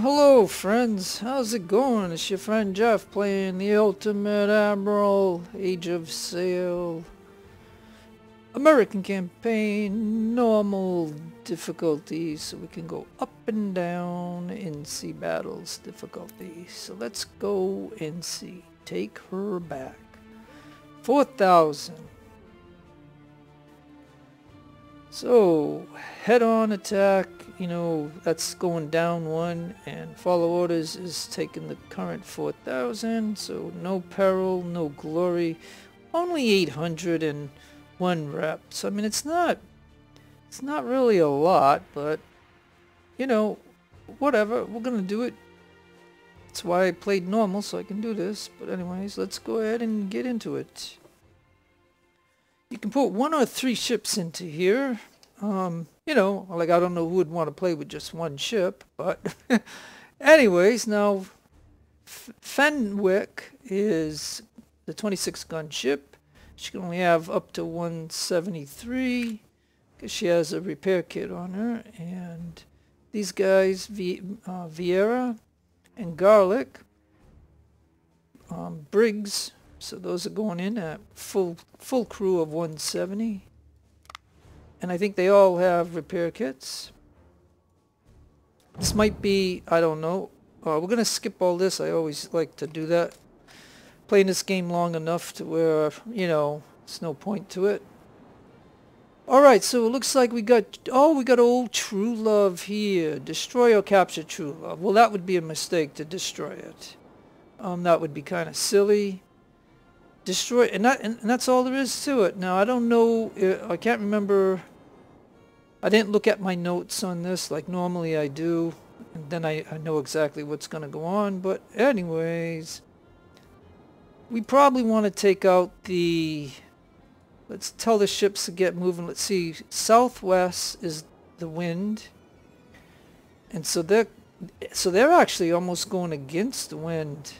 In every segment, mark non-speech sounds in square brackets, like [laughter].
hello friends, how's it going? It's your friend Jeff playing the Ultimate Admiral Age of Sail American campaign, normal difficulty, so we can go up and down in sea battles difficulty. So let's go and see. Take her back. 4,000. So, head-on attack, you know, that's going down one, and follow orders is taking the current 4,000, so no peril, no glory, only 801 reps. I mean, it's not, it's not really a lot, but, you know, whatever, we're gonna do it. That's why I played normal, so I can do this, but anyways, let's go ahead and get into it. You can put one or three ships into here. Um, you know, like I don't know who would want to play with just one ship, but [laughs] anyways, now Fenwick is the 26 gun ship. She can only have up to 173 because she has a repair kit on her. And these guys, v, uh, Vieira and Garlic, um, Briggs, so those are going in at full full crew of 170. And I think they all have repair kits. This might be, I don't know. Uh, we're going to skip all this. I always like to do that. Playing this game long enough to where, you know, it's no point to it. Alright, so it looks like we got, oh, we got old Truelove here. Destroy or capture Truelove. Well, that would be a mistake to destroy it. Um, that would be kind of silly destroy and that and that's all there is to it now I don't know uh, I can't remember I didn't look at my notes on this like normally I do and then I, I know exactly what's gonna go on but anyways we probably want to take out the let's tell the ships to get moving let's see southwest is the wind and so they're so they're actually almost going against the wind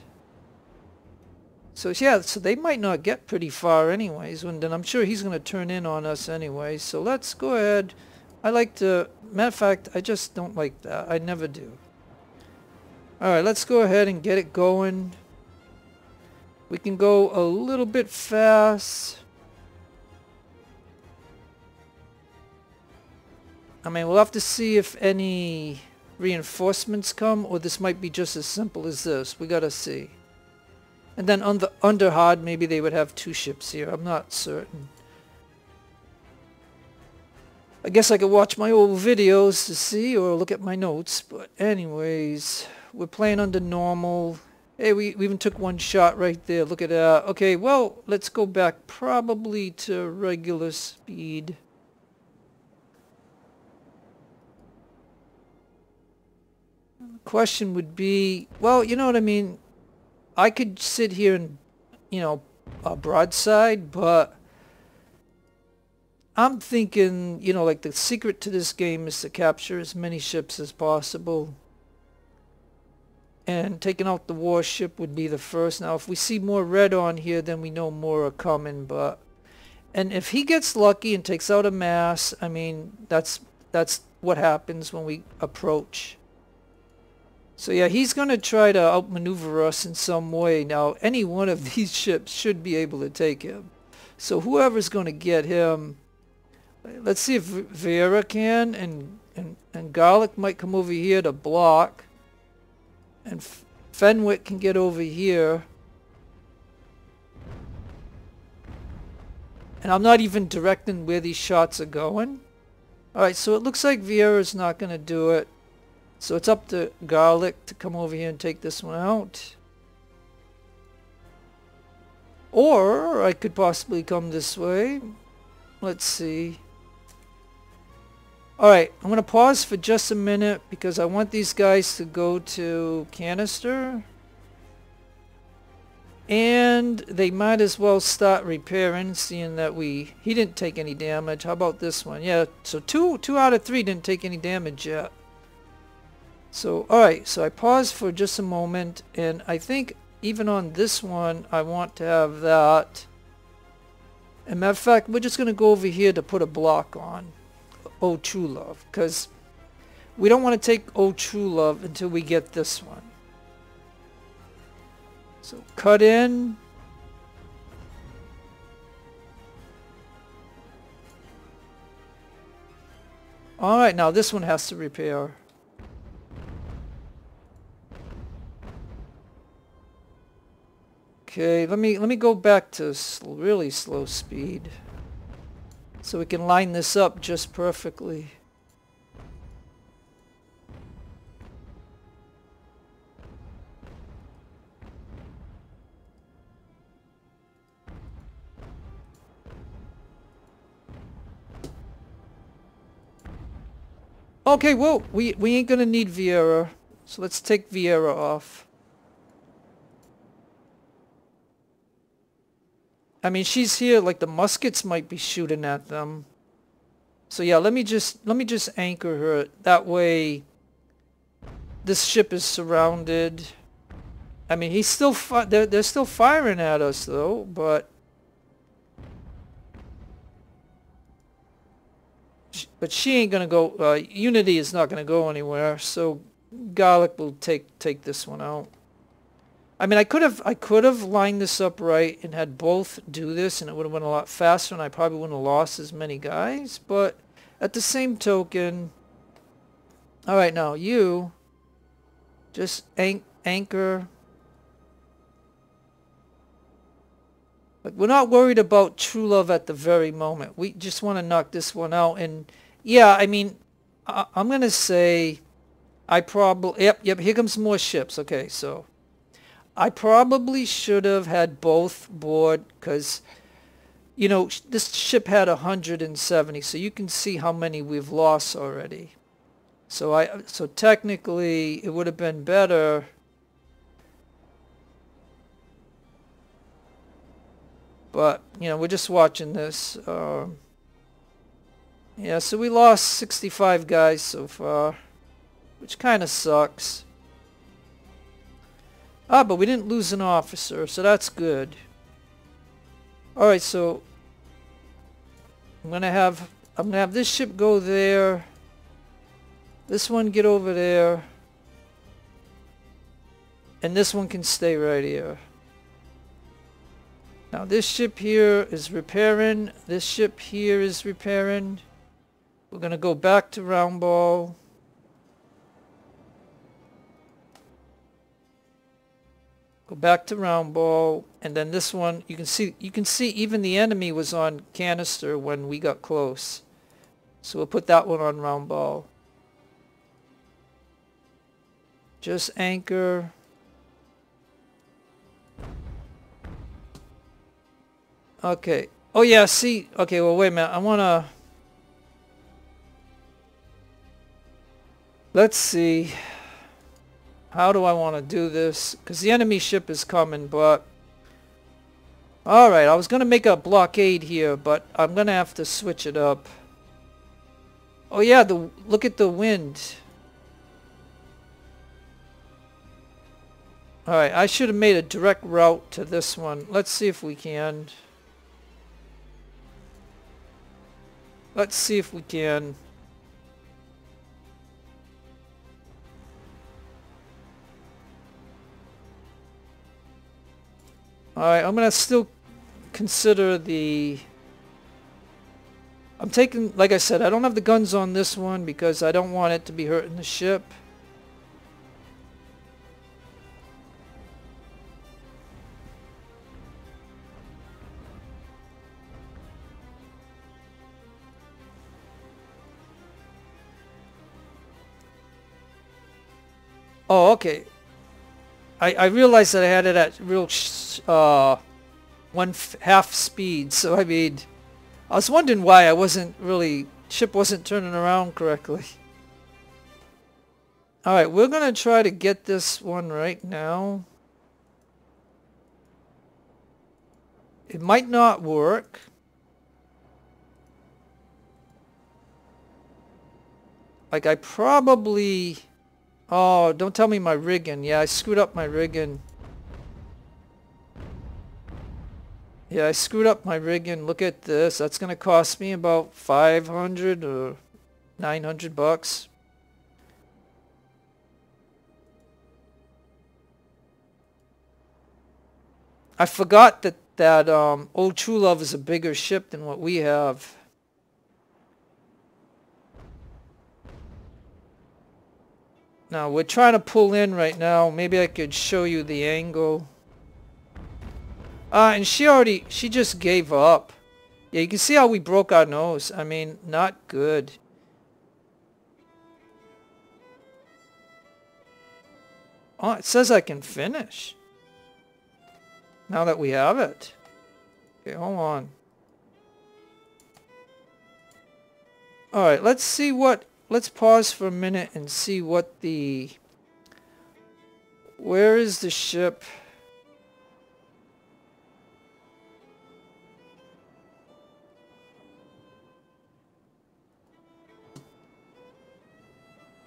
so yeah, so they might not get pretty far anyways, and then I'm sure he's going to turn in on us anyway. So let's go ahead. I like to, matter of fact, I just don't like that. I never do. Alright, let's go ahead and get it going. We can go a little bit fast. I mean, we'll have to see if any reinforcements come, or this might be just as simple as this. We gotta see. And then on the Underhard, maybe they would have two ships here. I'm not certain. I guess I could watch my old videos to see or look at my notes. But anyways, we're playing under normal. Hey, we, we even took one shot right there. Look at that. Okay, well, let's go back probably to regular speed. question would be, well, you know what I mean? I could sit here and, you know, a broadside, but I'm thinking, you know, like the secret to this game is to capture as many ships as possible. And taking out the warship would be the first. Now, if we see more red on here, then we know more are coming, but... And if he gets lucky and takes out a mass, I mean, that's that's what happens when we approach. So yeah, he's going to try to outmaneuver us in some way. Now, any one of [laughs] these ships should be able to take him. So whoever's going to get him, let's see if Vieira can, and, and, and Garlic might come over here to block. And Fenwick can get over here. And I'm not even directing where these shots are going. Alright, so it looks like Vieira's not going to do it. So it's up to Garlic to come over here and take this one out. Or I could possibly come this way. Let's see. Alright, I'm going to pause for just a minute because I want these guys to go to canister. And they might as well start repairing, seeing that we he didn't take any damage. How about this one? Yeah, so two two out of three didn't take any damage yet. So, alright, so I pause for just a moment, and I think even on this one, I want to have that. And matter of fact, we're just going to go over here to put a block on. Oh, true love, because we don't want to take Oh Truelove until we get this one. So cut in. Alright, now this one has to repair. Okay, let me let me go back to sl really slow speed so we can line this up just perfectly. Okay, well, we, we ain't gonna need Vieira, so let's take Vieira off. I mean, she's here, like the muskets might be shooting at them. So yeah, let me just, let me just anchor her. That way, this ship is surrounded. I mean, he's still, they're, they're still firing at us though, but... But she ain't gonna go, uh, Unity is not gonna go anywhere, so Garlic will take, take this one out. I mean, I could have I could have lined this up right and had both do this, and it would have went a lot faster, and I probably wouldn't have lost as many guys. But at the same token, all right, now you just an anchor. Like we're not worried about true love at the very moment. We just want to knock this one out. And yeah, I mean, I I'm gonna say, I probably yep yep. Here comes more ships. Okay, so. I probably should have had both board because, you know, this ship had 170, so you can see how many we've lost already. So I, so technically, it would have been better. But you know, we're just watching this. Uh, yeah, so we lost 65 guys so far, which kind of sucks. Ah, but we didn't lose an officer, so that's good. Alright, so I'm gonna have I'm gonna have this ship go there. This one get over there. And this one can stay right here. Now this ship here is repairing. This ship here is repairing. We're gonna go back to round ball. Go back to round ball, and then this one you can see you can see even the enemy was on canister when we got close. So we'll put that one on round ball. Just anchor. Okay. Oh yeah, see. Okay, well wait a minute. I want to Let's see. How do I want to do this? Because the enemy ship is coming, but... Alright, I was going to make a blockade here, but I'm going to have to switch it up. Oh yeah, the look at the wind. Alright, I should have made a direct route to this one. Let's see if we can. Let's see if we can. Alright, I'm gonna still consider the... I'm taking, like I said, I don't have the guns on this one because I don't want it to be hurting the ship. Oh, okay. I, I realized that I had it at real uh, one half speed, [laughs] so I mean, I was wondering why I wasn't really, ship wasn't turning around correctly. [laughs] Alright, we're going to try to get this one right now. It might not work. Like I probably Oh, don't tell me my rigging. Yeah, I screwed up my rigging. Yeah, I screwed up my rigging. Look at this. That's going to cost me about 500 or 900 bucks. I forgot that, that um, Old Truelove is a bigger ship than what we have. Now we're trying to pull in right now. Maybe I could show you the angle. Uh, and she already, she just gave up. Yeah, you can see how we broke our nose. I mean, not good. Oh, it says I can finish. Now that we have it. Okay, hold on. Alright, let's see what... Let's pause for a minute and see what the... Where is the ship?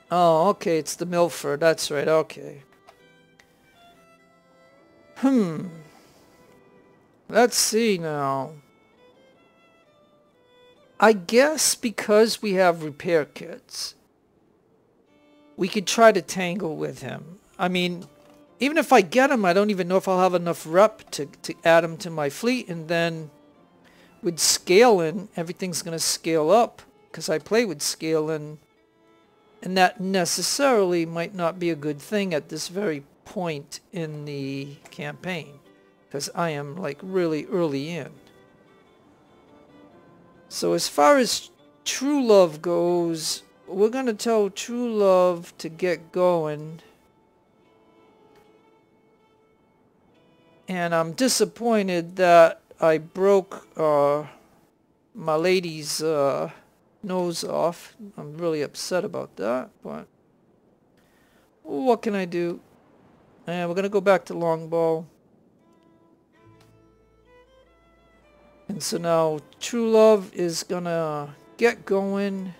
Oh, okay, it's the Milford. That's right, okay. Hmm. Let's see now. I guess because we have repair kits, we could try to tangle with him. I mean, even if I get him, I don't even know if I'll have enough rep to, to add him to my fleet. And then with scaling, everything's going to scale up because I play with scaling and that necessarily might not be a good thing at this very point in the campaign. Because I am like really early in. So as far as Truelove goes, we're going to tell Truelove to get going. And I'm disappointed that I broke uh, my lady's uh, nose off. I'm really upset about that, but what can I do? And we're going to go back to longbow. And so now Truelove is going to get going.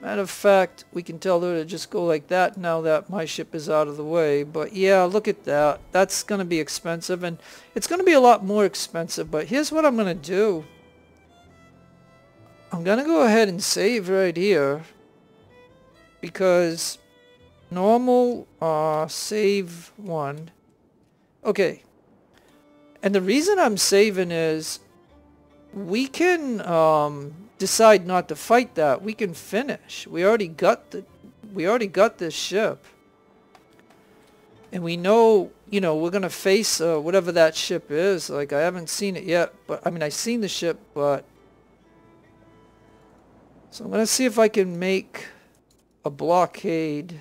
Matter of fact, we can tell her to just go like that now that my ship is out of the way. But yeah, look at that. That's going to be expensive. And it's going to be a lot more expensive. But here's what I'm going to do. I'm gonna go ahead and save right here because normal uh, save one okay and the reason I'm saving is we can um, decide not to fight that. We can finish. We already got the we already got this ship. And we know you know we're gonna face uh, whatever that ship is. Like I haven't seen it yet but I mean I've seen the ship but so I'm going to see if I can make a blockade.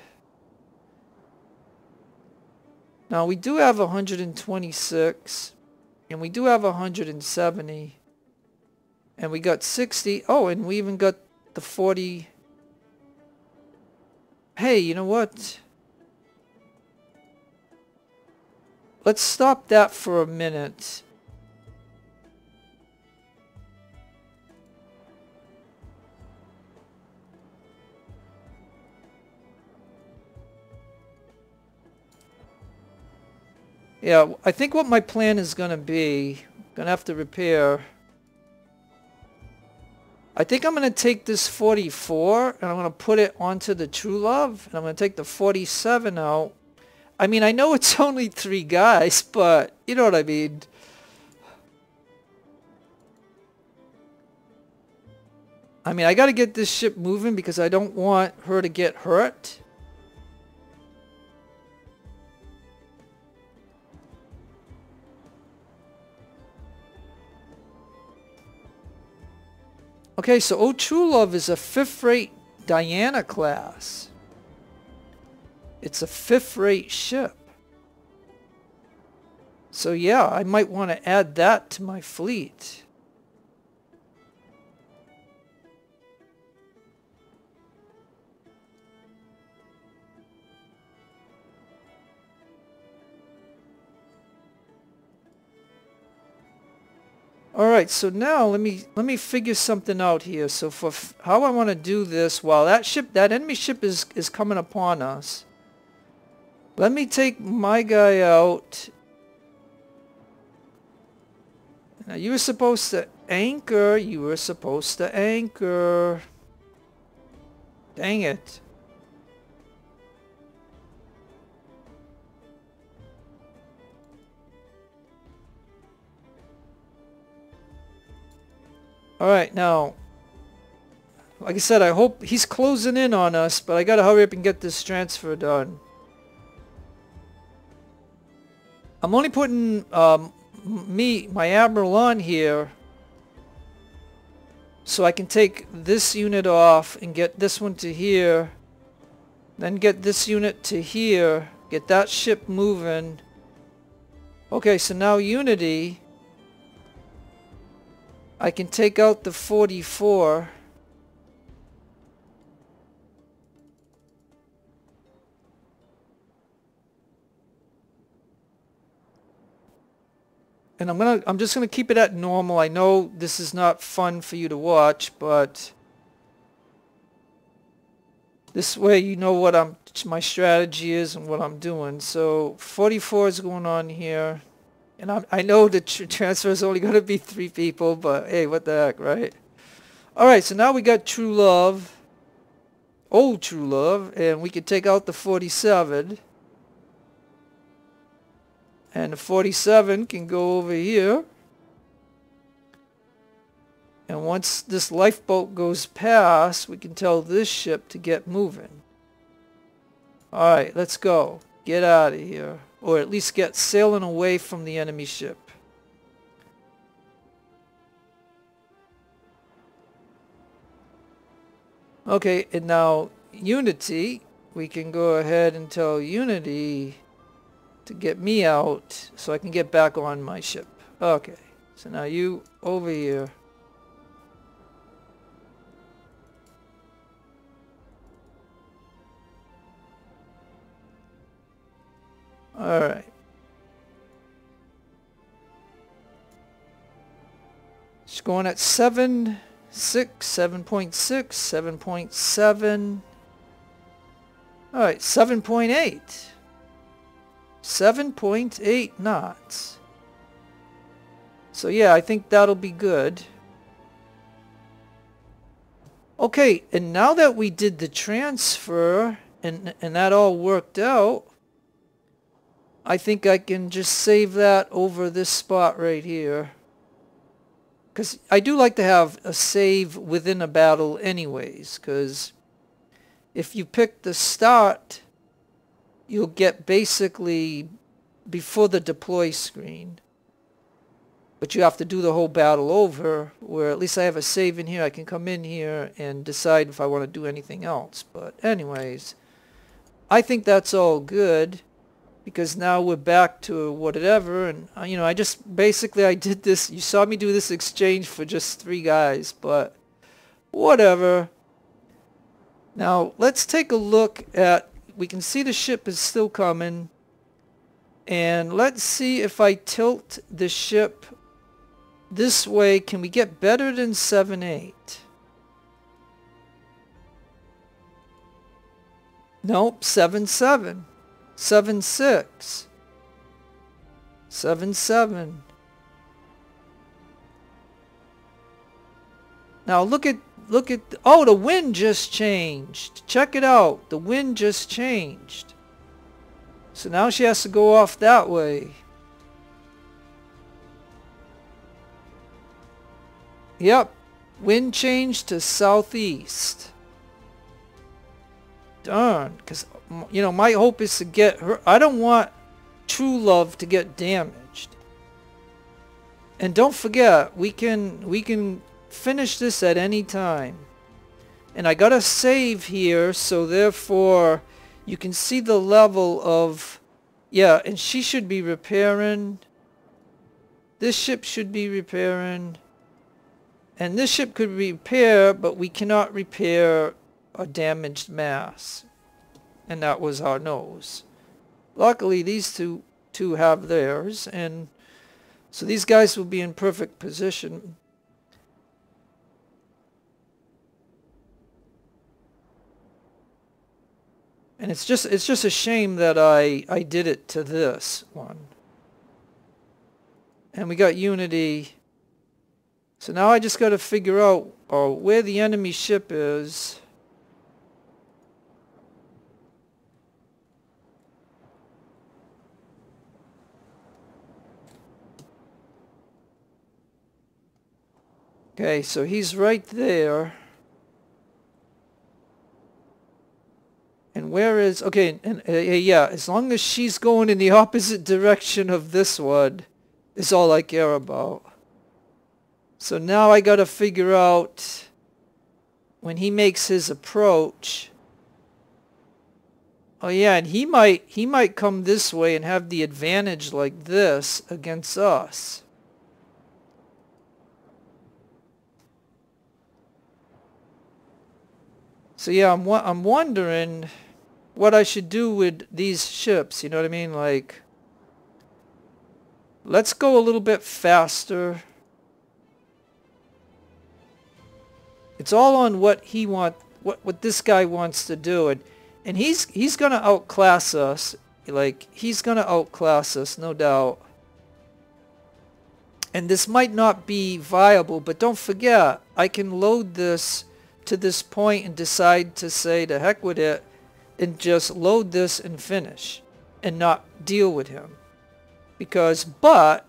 Now we do have 126 and we do have 170 and we got 60. Oh, and we even got the 40. Hey, you know what? Let's stop that for a minute Yeah, I think what my plan is going to be, going to have to repair. I think I'm going to take this 44 and I'm going to put it onto the Truelove and I'm going to take the 47 out. I mean, I know it's [laughs] only three guys, but you know what I mean. I mean, I got to get this ship moving because I don't want her to get hurt. Okay, so O Truelove is a fifth-rate Diana class. It's a fifth-rate ship. So yeah, I might want to add that to my fleet. All right, so now let me let me figure something out here. So for how I want to do this, while that ship, that enemy ship is is coming upon us, let me take my guy out. Now you were supposed to anchor. You were supposed to anchor. Dang it. Alright, now, like I said, I hope he's closing in on us, but I gotta hurry up and get this transfer done. I'm only putting um, me, my Admiral on here so I can take this unit off and get this one to here, then get this unit to here, get that ship moving. Okay, so now Unity, I can take out the 44. and I'm gonna I'm just gonna keep it at normal. I know this is not fun for you to watch, but this way you know what I'm my strategy is and what I'm doing. So 44 is going on here, and I'm, I know the tr transfer is only going to be three people, but hey, what the heck, right? All right, so now we got Truelove, Old Truelove, and we can take out the 47. And the 47 can go over here. And once this lifeboat goes past, we can tell this ship to get moving. Alright, let's go. Get out of here. Or at least get sailing away from the enemy ship. Okay, and now Unity, we can go ahead and tell Unity to get me out so I can get back on my ship. Okay, so now you over here. Alright. It's going at 7, 6, 7.6, 7.7. Alright, 7.8. 7.8 knots. So yeah, I think that'll be good. Okay, and now that we did the transfer and, and that all worked out, I think I can just save that over this spot right here. Because I do like to have a save within a battle anyways, because if you pick the start you'll get basically before the deploy screen. But you have to do the whole battle over, where at least I have a save in here. I can come in here and decide if I want to do anything else. But anyways, I think that's all good because now we're back to whatever. And, uh, you know, I just basically I did this. You saw me do this exchange for just three guys, but whatever. Now, let's take a look at we can see the ship is still coming. And let's see if I tilt the ship this way, can we get better than 7-8? Nope, 7-7. 7-6. 7-7. Now look at Look at, oh, the wind just changed. Check it out. The wind just changed. So now she has to go off that way. Yep. Wind changed to southeast. Darn. Because, you know, my hope is to get her. I don't want true love to get damaged. And don't forget, we can, we can finish this at any time. And I got a save here, so therefore you can see the level of, yeah, and she should be repairing. This ship should be repairing. And this ship could repair, but we cannot repair a damaged mass. And that was our nose. Luckily, these two, two have theirs, and so these guys will be in perfect position. And it's just it's just a shame that I I did it to this one. And we got Unity. So now I just got to figure out uh, where the enemy ship is. Okay, so he's right there. And where is... Okay, and uh, yeah, as long as she's going in the opposite direction of this one is all I care about. So now I got to figure out when he makes his approach. Oh yeah, and he might he might come this way and have the advantage like this against us. So yeah, I'm I'm wondering what I should do with these ships, you know what I mean? Like let's go a little bit faster. It's all on what he want what what this guy wants to do and and he's he's to outclass us. Like he's to outclass us, no doubt. And this might not be viable, but don't forget, I can load this to this point and decide to say to heck with it and just load this and finish and not deal with him. Because, but,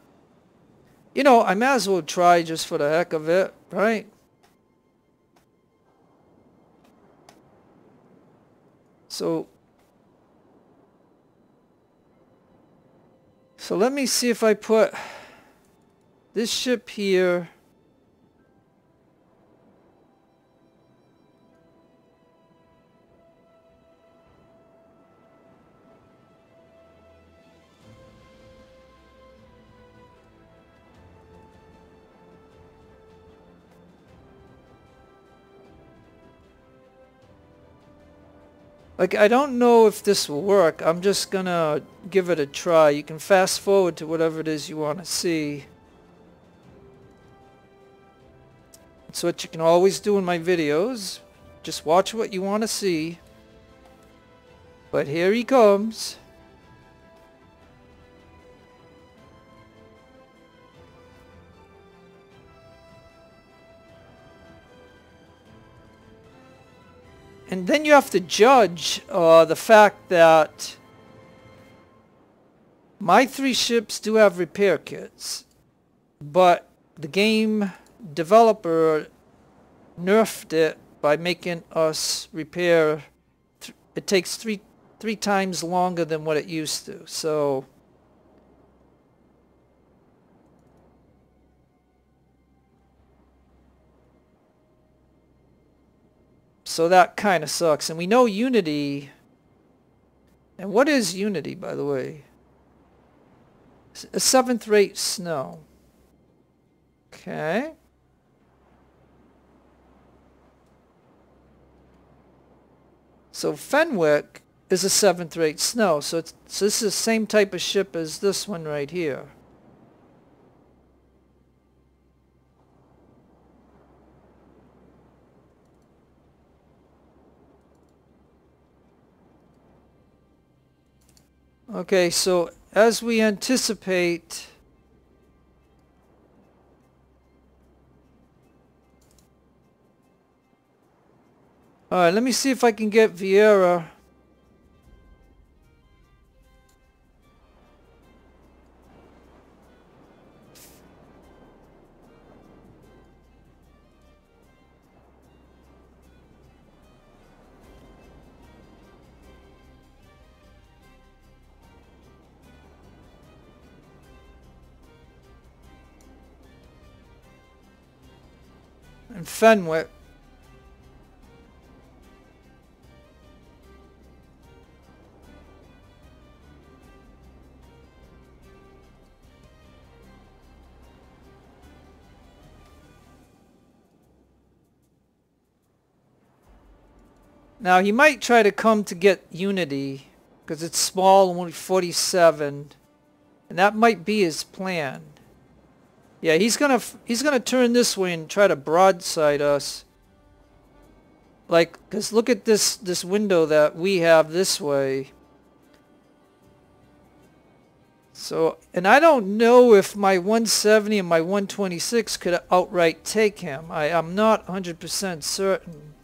you know, I might as well try just for the heck of it, right? So, so let me see if I put this ship here Like, I don't know if this will work. I'm just gonna give it a try. You can fast forward to whatever it is you want to see. That's what you can always do in my videos. Just watch what you want to see. But here he comes. And then you have to judge uh, the fact that my three ships do have repair kits, but the game developer nerfed it by making us repair. it takes three three times longer than what it used to. So So that kind of sucks. And we know Unity... And what is Unity, by the way? A seventh rate snow. Okay. So Fenwick is a seventh rate snow. So, it's, so this is the same type of ship as this one right here. Okay, so as we anticipate Alright, let me see if I can get Vieira and Fenwick. Now he might try to come to get Unity because it's small and only 47 and that might be his plan. Yeah, he's gonna he's gonna turn this way and try to broadside us. Like, cause look at this this window that we have this way. So, and I don't know if my 170 and my 126 could outright take him. I, I'm not 100% certain.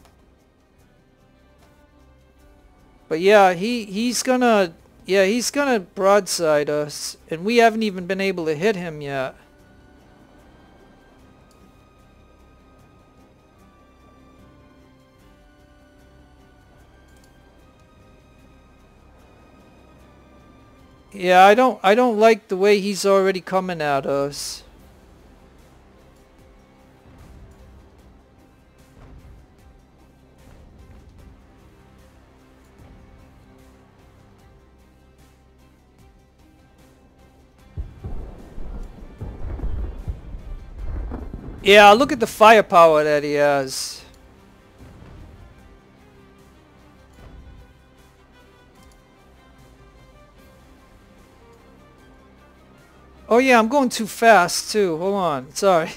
But yeah, he, he's gonna, yeah, he's gonna broadside us. And we haven't even been able to hit him yet. Yeah, I don't I don't like the way he's already coming at us. Yeah, look at the firepower that he has. Oh yeah, I'm going too fast too. Hold on. Sorry.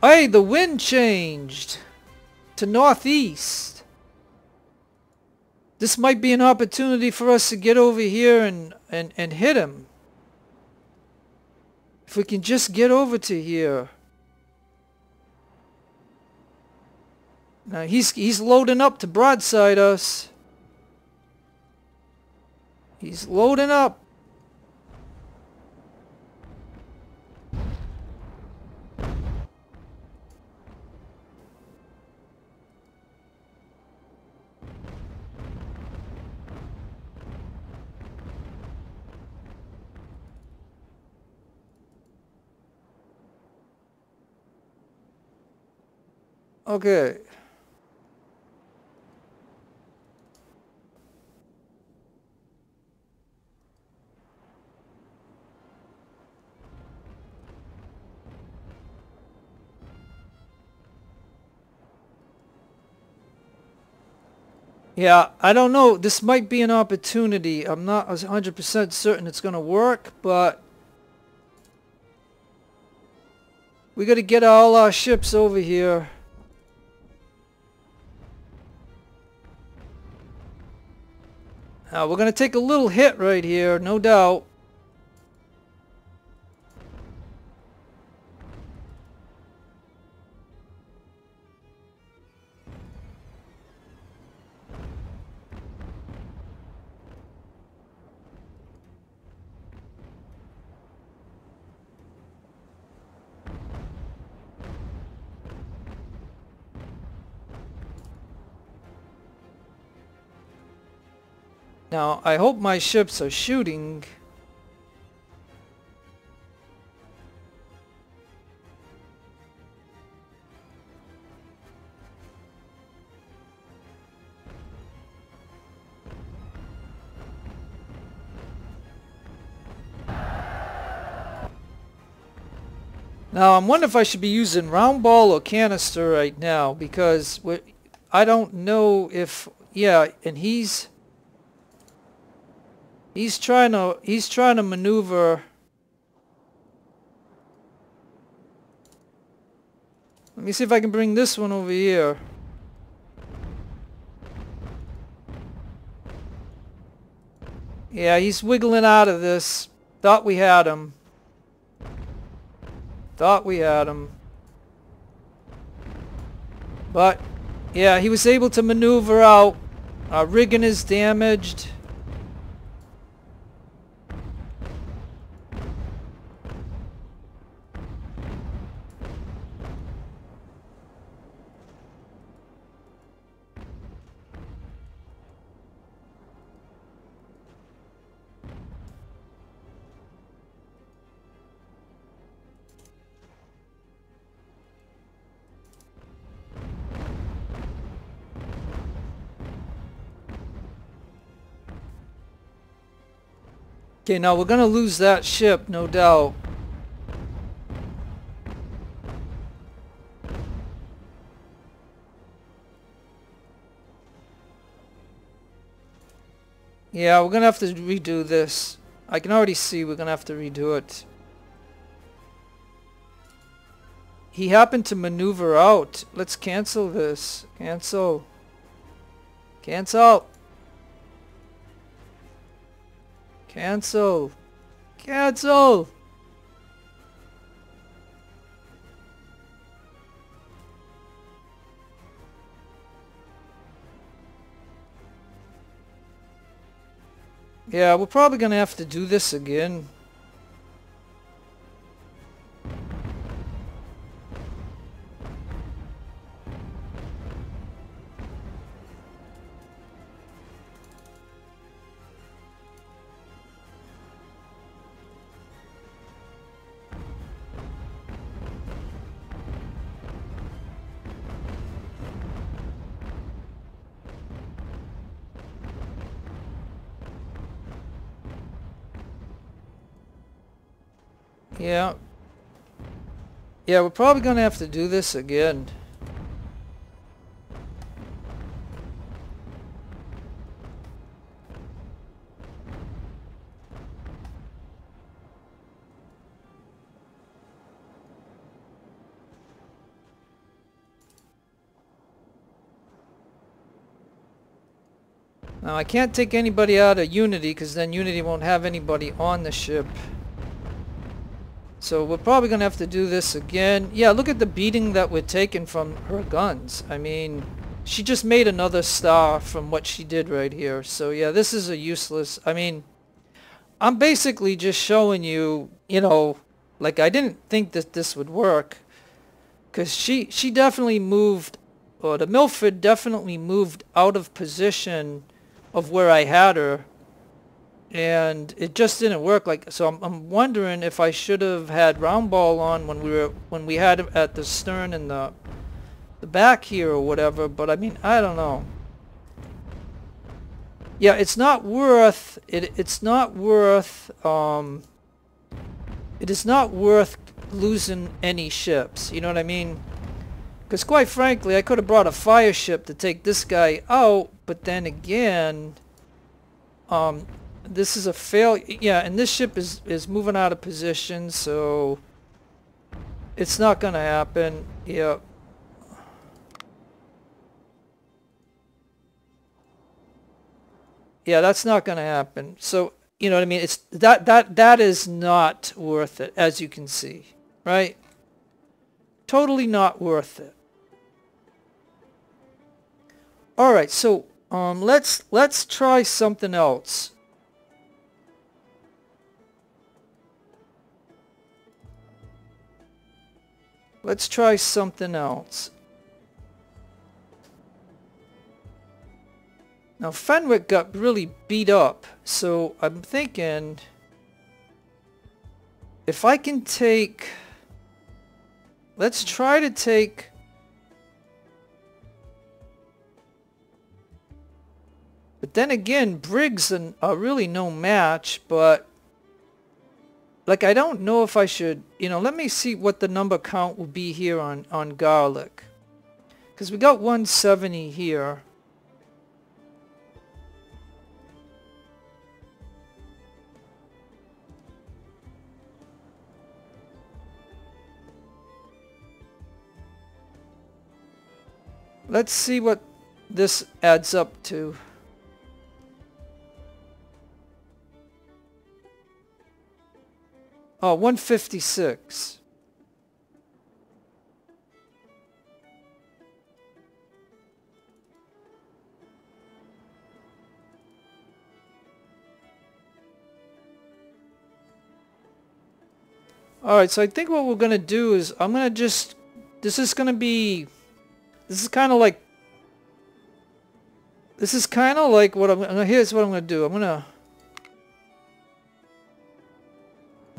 Hey, the wind changed to northeast. This might be an opportunity for us to get over here and, and, and hit him. If we can just get over to here. Now he's he's loading up to broadside us. He's loading up. Okay. Yeah, I don't know. This might be an opportunity. I'm not 100% certain it's going to work, but we got to get all our ships over here. Now we're going to take a little hit right here, no doubt. Now, I hope my ships are shooting. Now, I'm wondering if I should be using round ball or canister right now because I don't know if... Yeah, and he's... He's trying to he's trying to maneuver Let me see if I can bring this one over here. Yeah, he's wiggling out of this. Thought we had him. Thought we had him. But, yeah, he was able to maneuver out. Uh, Our rigging is damaged. Okay, now we're gonna lose that ship, no doubt. Yeah, we're gonna have to redo this. I can already see we're gonna have to redo it. He happened to maneuver out. Let's cancel this. Cancel. Cancel. Cancel. Cancel. Yeah, we're probably going to have to do this again. Yeah, we're probably going to have to do this again. Now I can't take anybody out of Unity because then Unity won't have anybody on the ship. So we're probably going to have to do this again. Yeah, look at the beating that we're taking from her guns. I mean, she just made another star from what she did right here. So yeah, this is a useless... I mean, I'm basically just showing you, you know, like I didn't think that this would work. Because she, she definitely moved, or the Milford definitely moved out of position of where I had her and it just didn't work like so I'm, I'm wondering if I should have had round ball on when we were when we had him at the stern and the the back here or whatever but I mean I don't know. Yeah it's not worth it it's not worth um it is not worth losing any ships you know what I mean? Because quite frankly I could have brought a fire ship to take this guy out but then again um this is a fail. Yeah, and this ship is is moving out of position, so it's not going to happen. Yeah. Yeah, that's not going to happen. So, you know what I mean? It's that that that is not worth it as you can see, right? Totally not worth it. All right, so um let's let's try something else. Let's try something else. Now Fenwick got really beat up, so I'm thinking if I can take, let's try to take But then again, brigs and are really no match, but like, I don't know if I should, you know, let me see what the number count will be here on, on garlic. Because we got 170 here. Let's see what this adds up to. Oh, 156. Alright, so I think what we're going to do is I'm going to just... This is going to be... This is kind of like... This is kind of like what I'm... Here's what I'm going to do. I'm going to...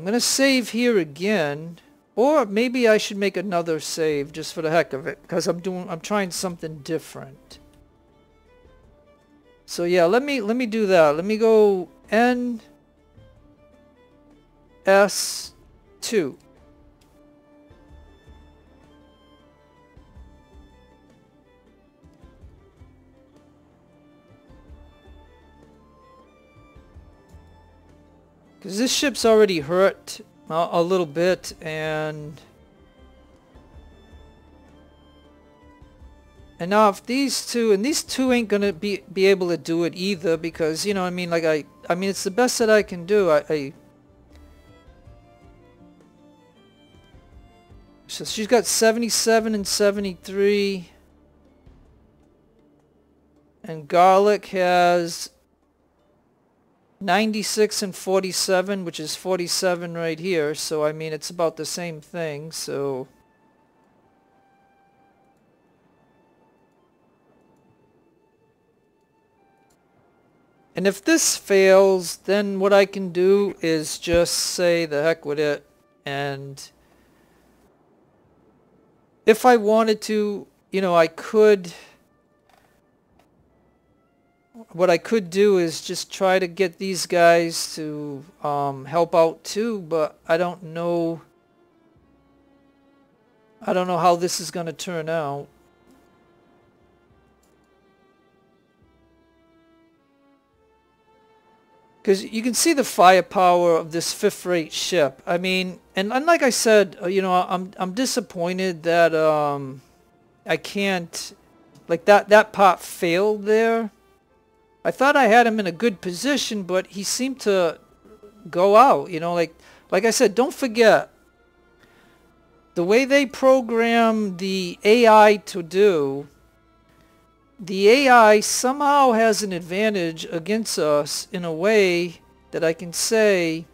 I'm going to save here again. Or maybe I should make another save just for the heck of it. Because I'm doing, I'm trying something different. So yeah, let me, let me do that. Let me go N S 2. Because this ship's already hurt a, little bit and... And now if these two, and these two ain't gonna be be able to do it either because, you know, I mean, like I, I mean, it's the best that I can do. I, I so she's got 77 and 73. And Garlic has 96 and 47, which is 47 right here. So, I mean, it's about the same thing. So... And if this fails, then what I can do is just say the heck with it. And if I wanted to, you know, I could what I could do is just try to get these guys to um, help out too, but I don't know. I don't know how this is going to turn out. Because you can see the firepower of this fifth-rate ship. I mean, and, and like I said, uh, you know, I'm I'm disappointed that um, I can't, like that that part failed there. I thought I had him in a good position, but he seemed to go out. You know, like like I said, don't forget the way they program the AI to do. The AI somehow has an advantage against us in a way that I can say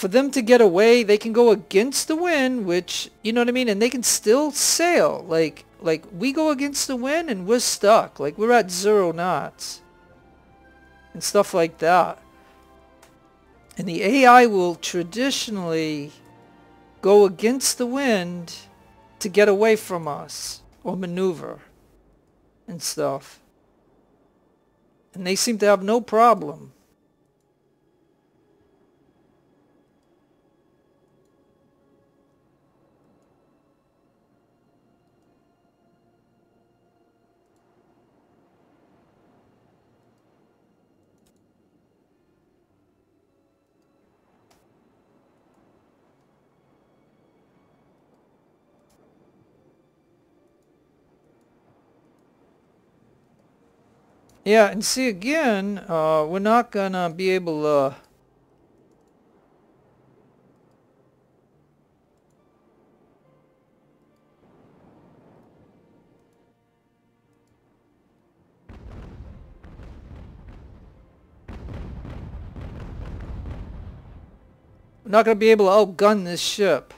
for them to get away, they can go against the wind, which, you know what I mean? And they can still sail. Like, like we go against the wind and we're stuck. Like we're at zero knots. And stuff like that. And the AI will traditionally go against the wind to get away from us or maneuver and stuff. And they seem to have no problem. Yeah, and see again, uh, we're not gonna be able to... We're not gonna be able to outgun this ship.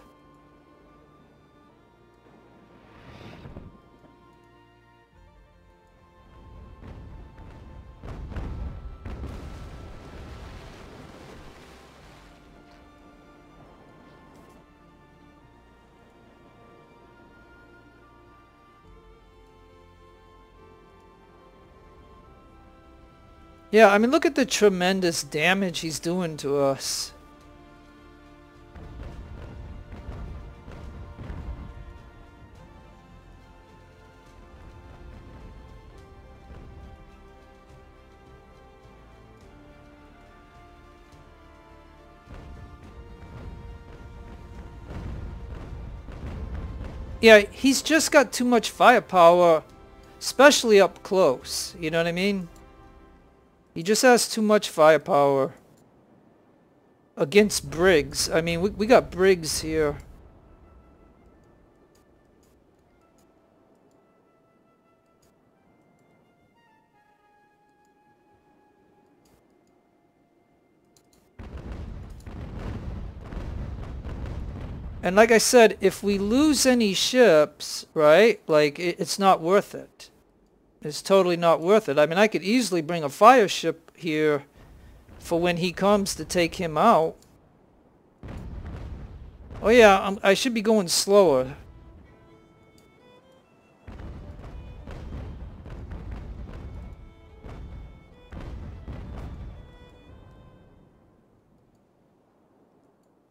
Yeah, I mean, look at the tremendous damage he's doing to us. Yeah, he's just got too much firepower, especially up close. You know what I mean? He just has too much firepower against brigs. I mean, we, we got brigs here. And like I said, if we lose any ships, right, like, it, it's not worth it. It's totally not worth it. I mean, I could easily bring a fire ship here for when he comes to take him out. Oh yeah, I'm, I should be going slower.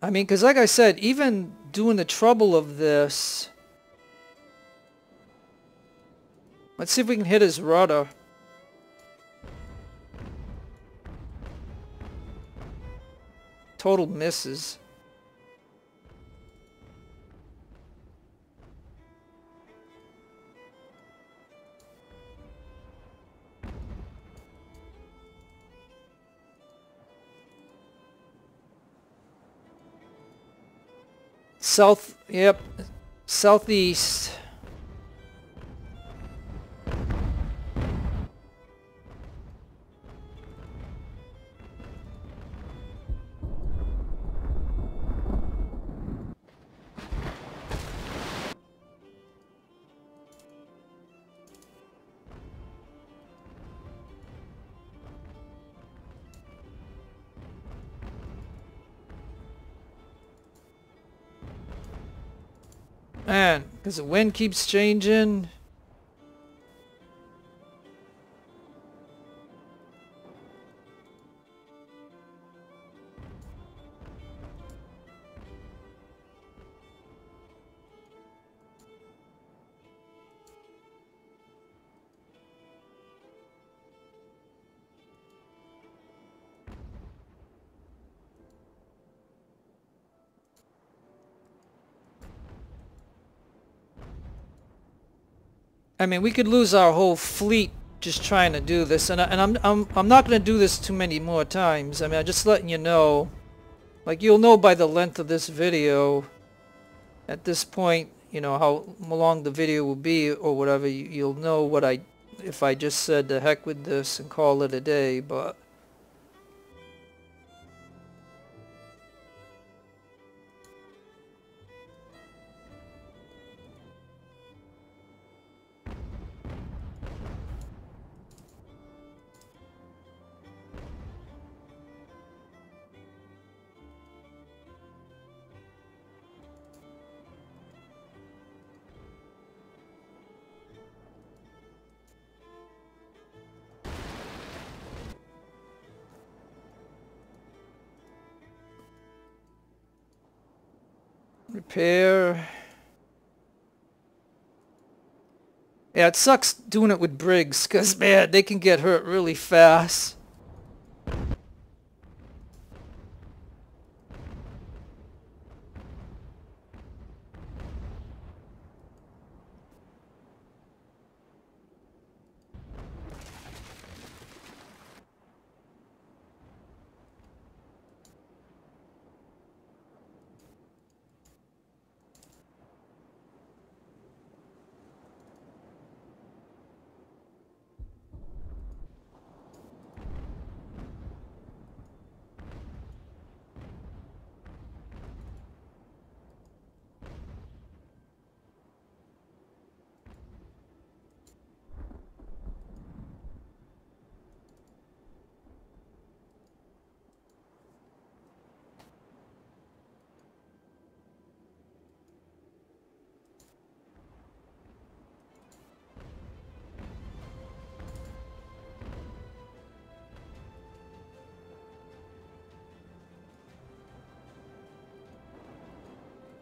I mean, because like I said, even doing the trouble of this Let's see if we can hit his rudder. Total misses. South, yep, southeast. Man, because the wind keeps changing. I mean, we could lose our whole fleet just trying to do this, and, I, and I'm I'm I'm not going to do this too many more times. I mean, I'm just letting you know. Like you'll know by the length of this video. At this point, you know how long the video will be or whatever. You, you'll know what I if I just said the heck with this and call it a day, but. Yeah, it sucks doing it with brigs, because, man, they can get hurt really fast.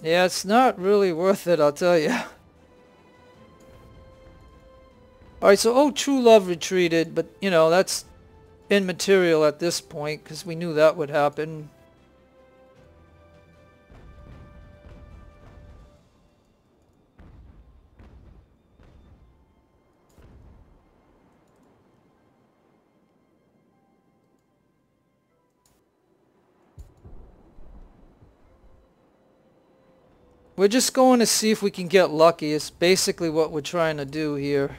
Yeah, it's not really worth it, I'll tell you. Alright, so Oh True Love retreated, but, you know, that's immaterial at this point, because we knew that would happen. We're just going to see if we can get lucky. It's basically what we're trying to do here.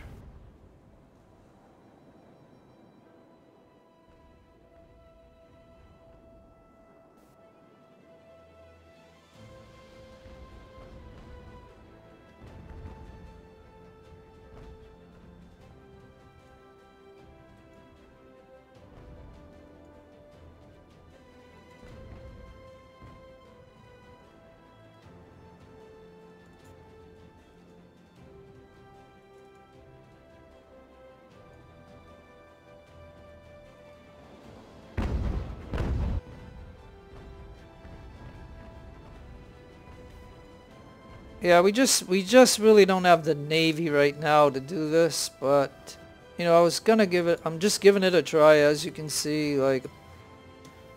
Yeah, we just we just really don't have the Navy right now to do this, but you know, I was gonna give it I'm just giving it a try as you can see, like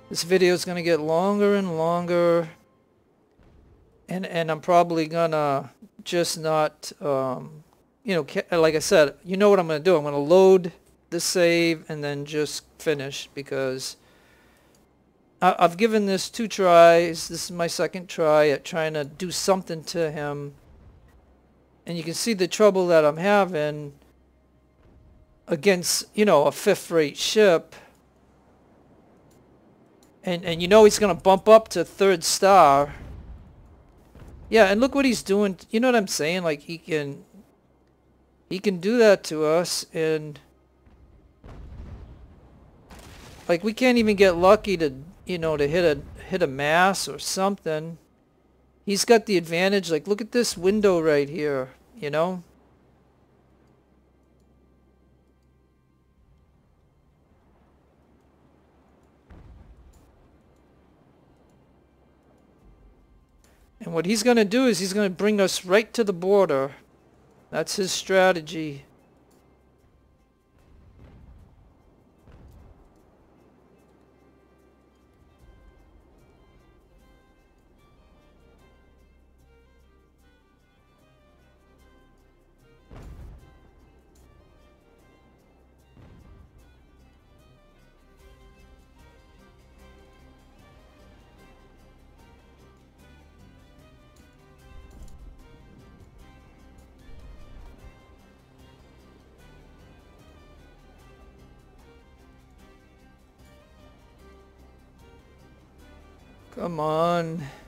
this video is gonna get longer and longer. And and I'm probably gonna just not um, you know like I said you know what I'm gonna do? I'm gonna load the save and then just finish because I've given this two tries. This is my second try at trying to do something to him. And you can see the trouble that I'm having against, you know, a fifth-rate ship. And, and you know he's going to bump up to third star. Yeah, and look what he's doing. You know what I'm saying? Like, he can... He can do that to us, and... Like, we can't even get lucky to you know, to hit a hit a mass or something. he's got the advantage. Like, look at this window right here, you know? And what he's going to do is he's going to bring us right to the border. That's his strategy. Come on.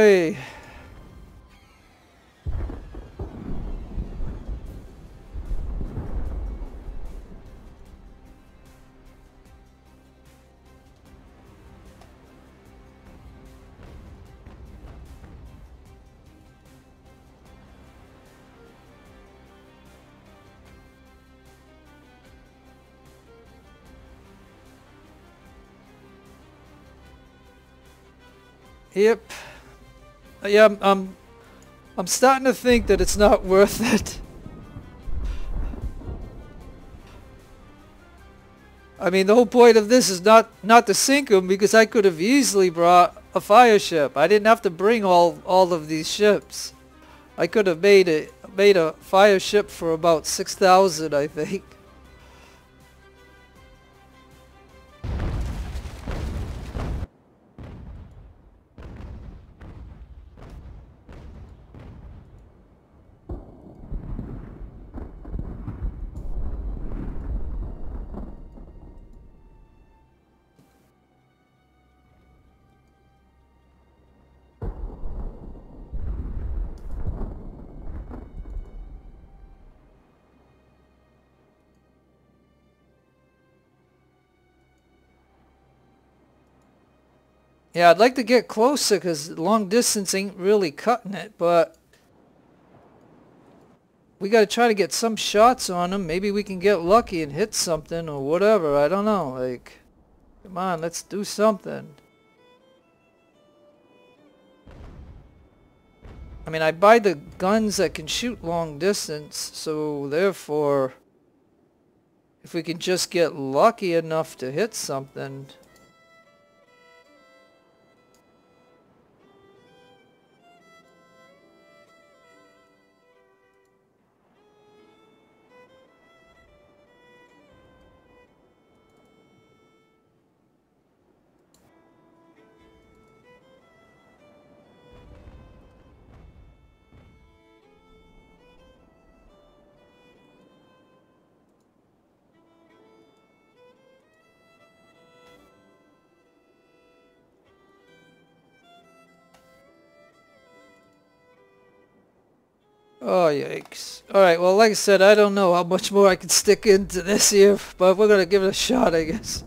Oi. Yep. Yeah, I'm, I'm, um, I'm starting to think that it's not worth [laughs] it. I mean, the whole point of this is not not to sink them because I could have easily brought a fire ship. I didn't have to bring all all of these ships. I could have made a made a fire ship for about six thousand, I think. Yeah, I'd like to get closer because long distance ain't really cutting it, but we got to try to get some shots on them. Maybe we can get lucky and hit something or whatever. I don't know. Like, come on, let's do something. I mean, I buy the guns that can shoot long distance, so therefore, if we can just get lucky enough to hit something... Oh, yikes. Alright, well, like I said, I don't know how much more I can stick into this here, but we're going to give it a shot, I guess.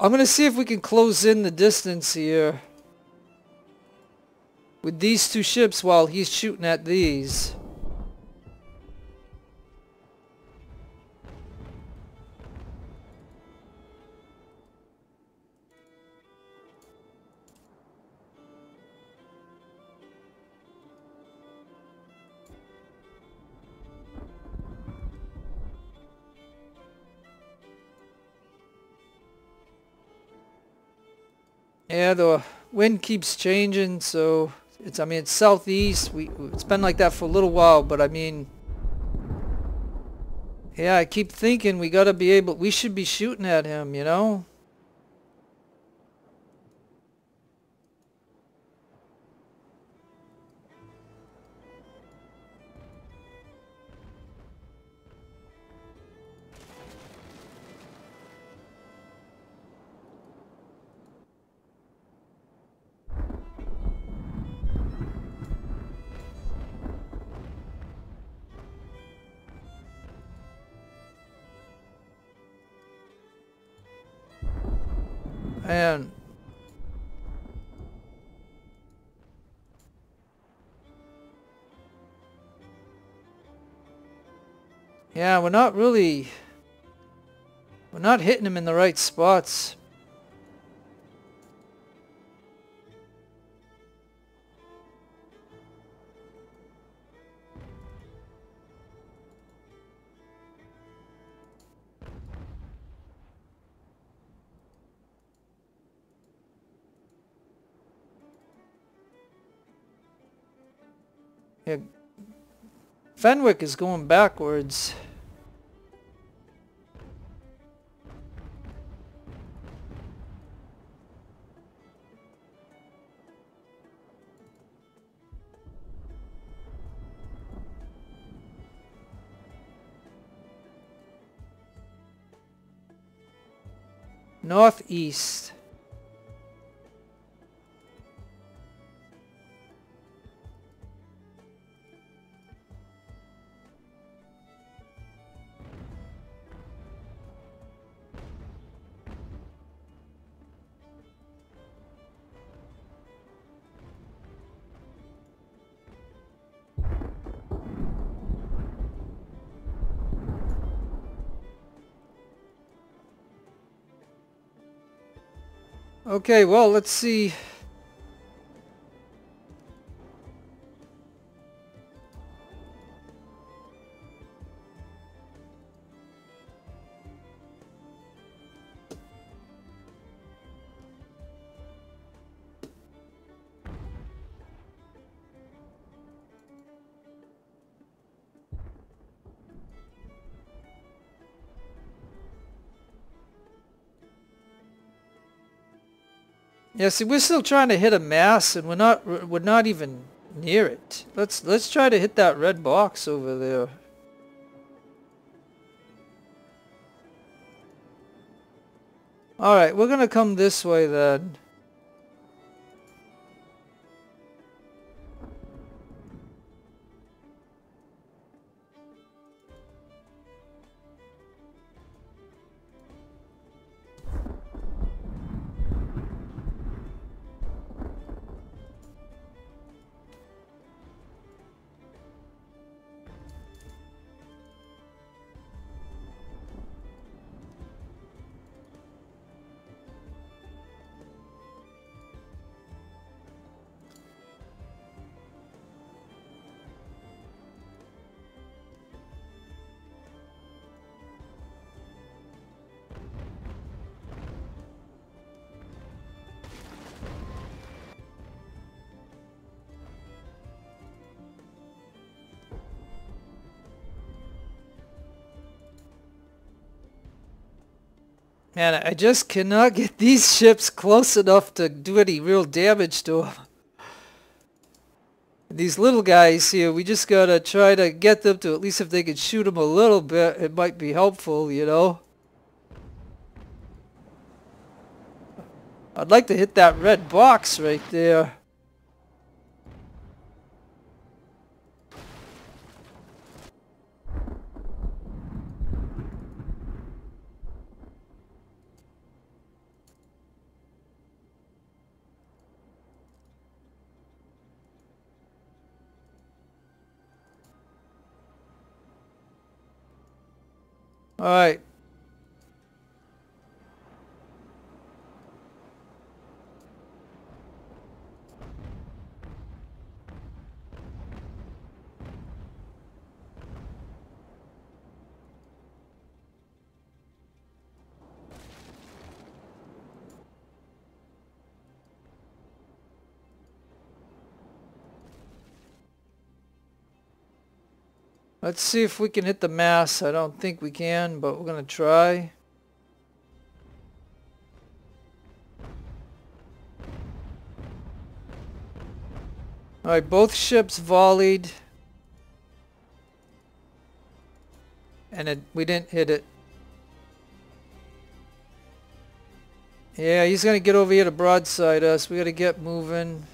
I'm going to see if we can close in the distance here with these two ships while he's shooting at these. Yeah, the wind keeps changing, so it's I mean it's southeast. We it's been like that for a little while, but I mean yeah, I keep thinking we got to be able we should be shooting at him, you know? We're not really we're not hitting him in the right spots. Yeah. Fenwick is going backwards. Northeast. Okay, well, let's see. Yeah, see, we're still trying to hit a mass, and we're not we're not even near it. Let's let's try to hit that red box over there. All right, we're gonna come this way then. Man, I just cannot get these ships close enough to do any real damage to them. These little guys here, we just gotta try to get them to, at least if they can shoot them a little bit, it might be helpful, you know? I'd like to hit that red box right there. All right. Let's see if we can hit the mass. I don't think we can, but we're going to try. Alright, both ships volleyed. And it, we didn't hit it. Yeah, he's going to get over here to broadside us. We got to get moving.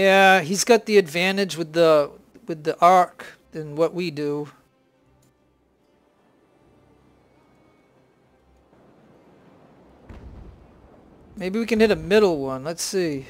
Yeah, he's got the advantage with the with the arc than what we do. Maybe we can hit a middle one. Let's see.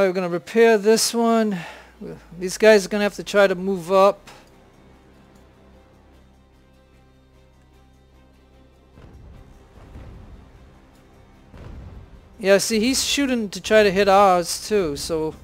Alright, we're going to repair this one. These guys are going to have to try to move up. Yeah, see, he's shooting to try to hit ours too, so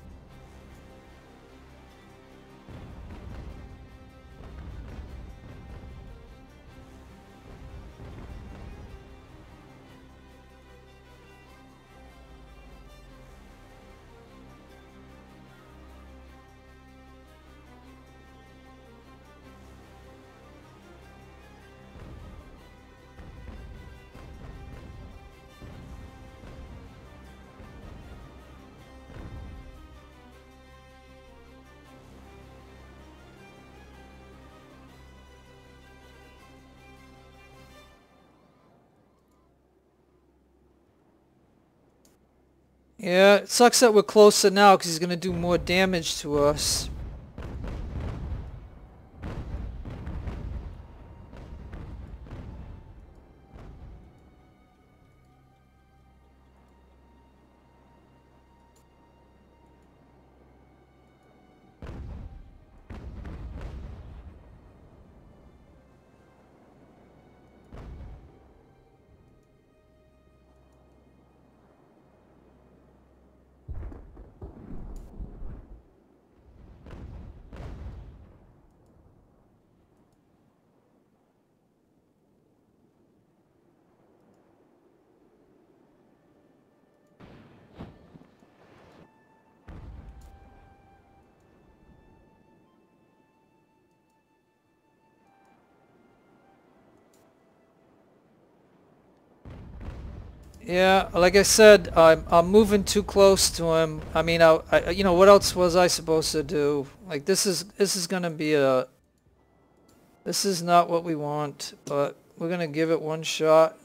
Yeah, it sucks that we're closer now because he's going to do more damage to us. Yeah, like I said, I'm I'm moving too close to him. I mean, I, I you know what else was I supposed to do? Like this is this is gonna be a. This is not what we want, but we're gonna give it one shot.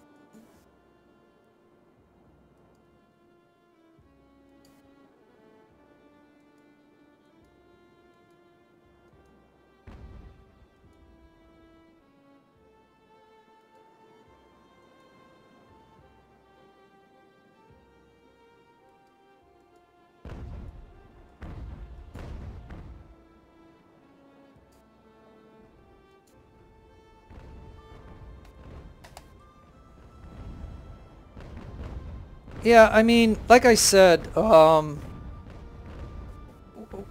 Yeah, I mean, like I said, um,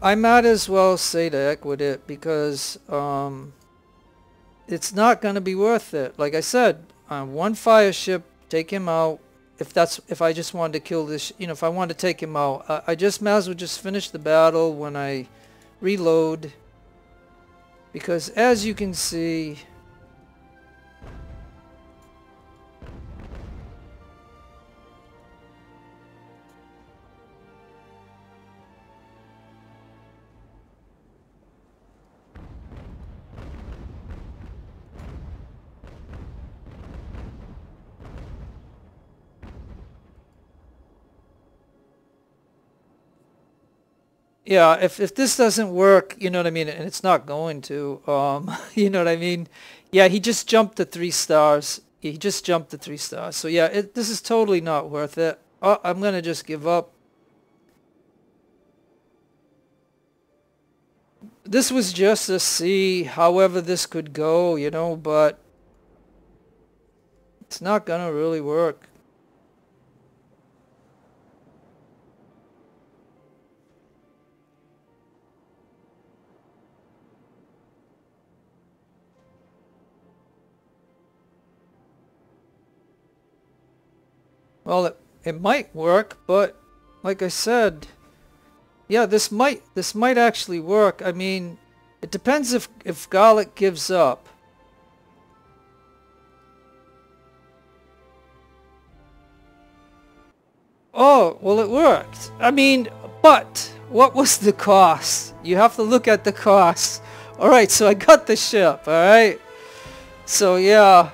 I might as well say to with it because um, it's not going to be worth it. Like I said, uh, one fire ship, take him out. If that's if I just wanted to kill this, you know, if I wanted to take him out, I, I just might as well just finish the battle when I reload. Because as you can see, yeah, if if this doesn't work, you know what I mean, and it's not going to, um, [laughs] you know what I mean. Yeah, he just jumped to three stars. He just jumped to three stars. So yeah, it, this is totally not worth it. Oh, I'm gonna just give up. This was just to see however this could go, you know, but it's not gonna really work. Well, it, it might work, but like I said, yeah, this might this might actually work. I mean, it depends if if Garlic gives up. Oh, well it worked. I mean, but what was the cost? You have to look at the cost. Alright, so I got the ship, alright? So yeah,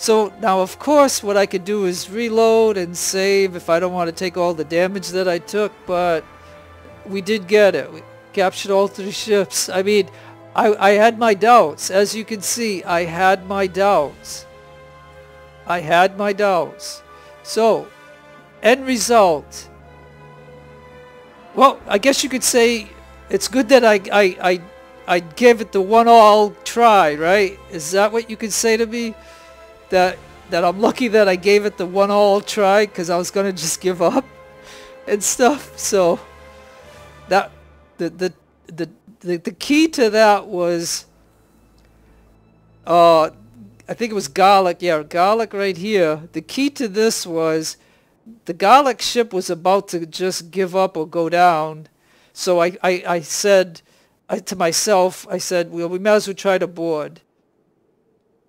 so now of course what I could do is reload and save if I don't want to take all the damage that I took, but we did get it. We captured all three [laughs] ships. I mean, I, I had my doubts. As you can see, I had my doubts. I had my doubts. So, end result. Well, I guess you could say it's good that I, I, I, I gave it the one all try, right? Is that what you could say to me? That that I'm lucky that I gave it the one all try because I was gonna just give up and stuff. So that the the the the, the key to that was uh I think it was garlic. Yeah, garlic right here. The key to this was the garlic ship was about to just give up or go down. So I, I, I said I, to myself, I said, well, we might as well try to board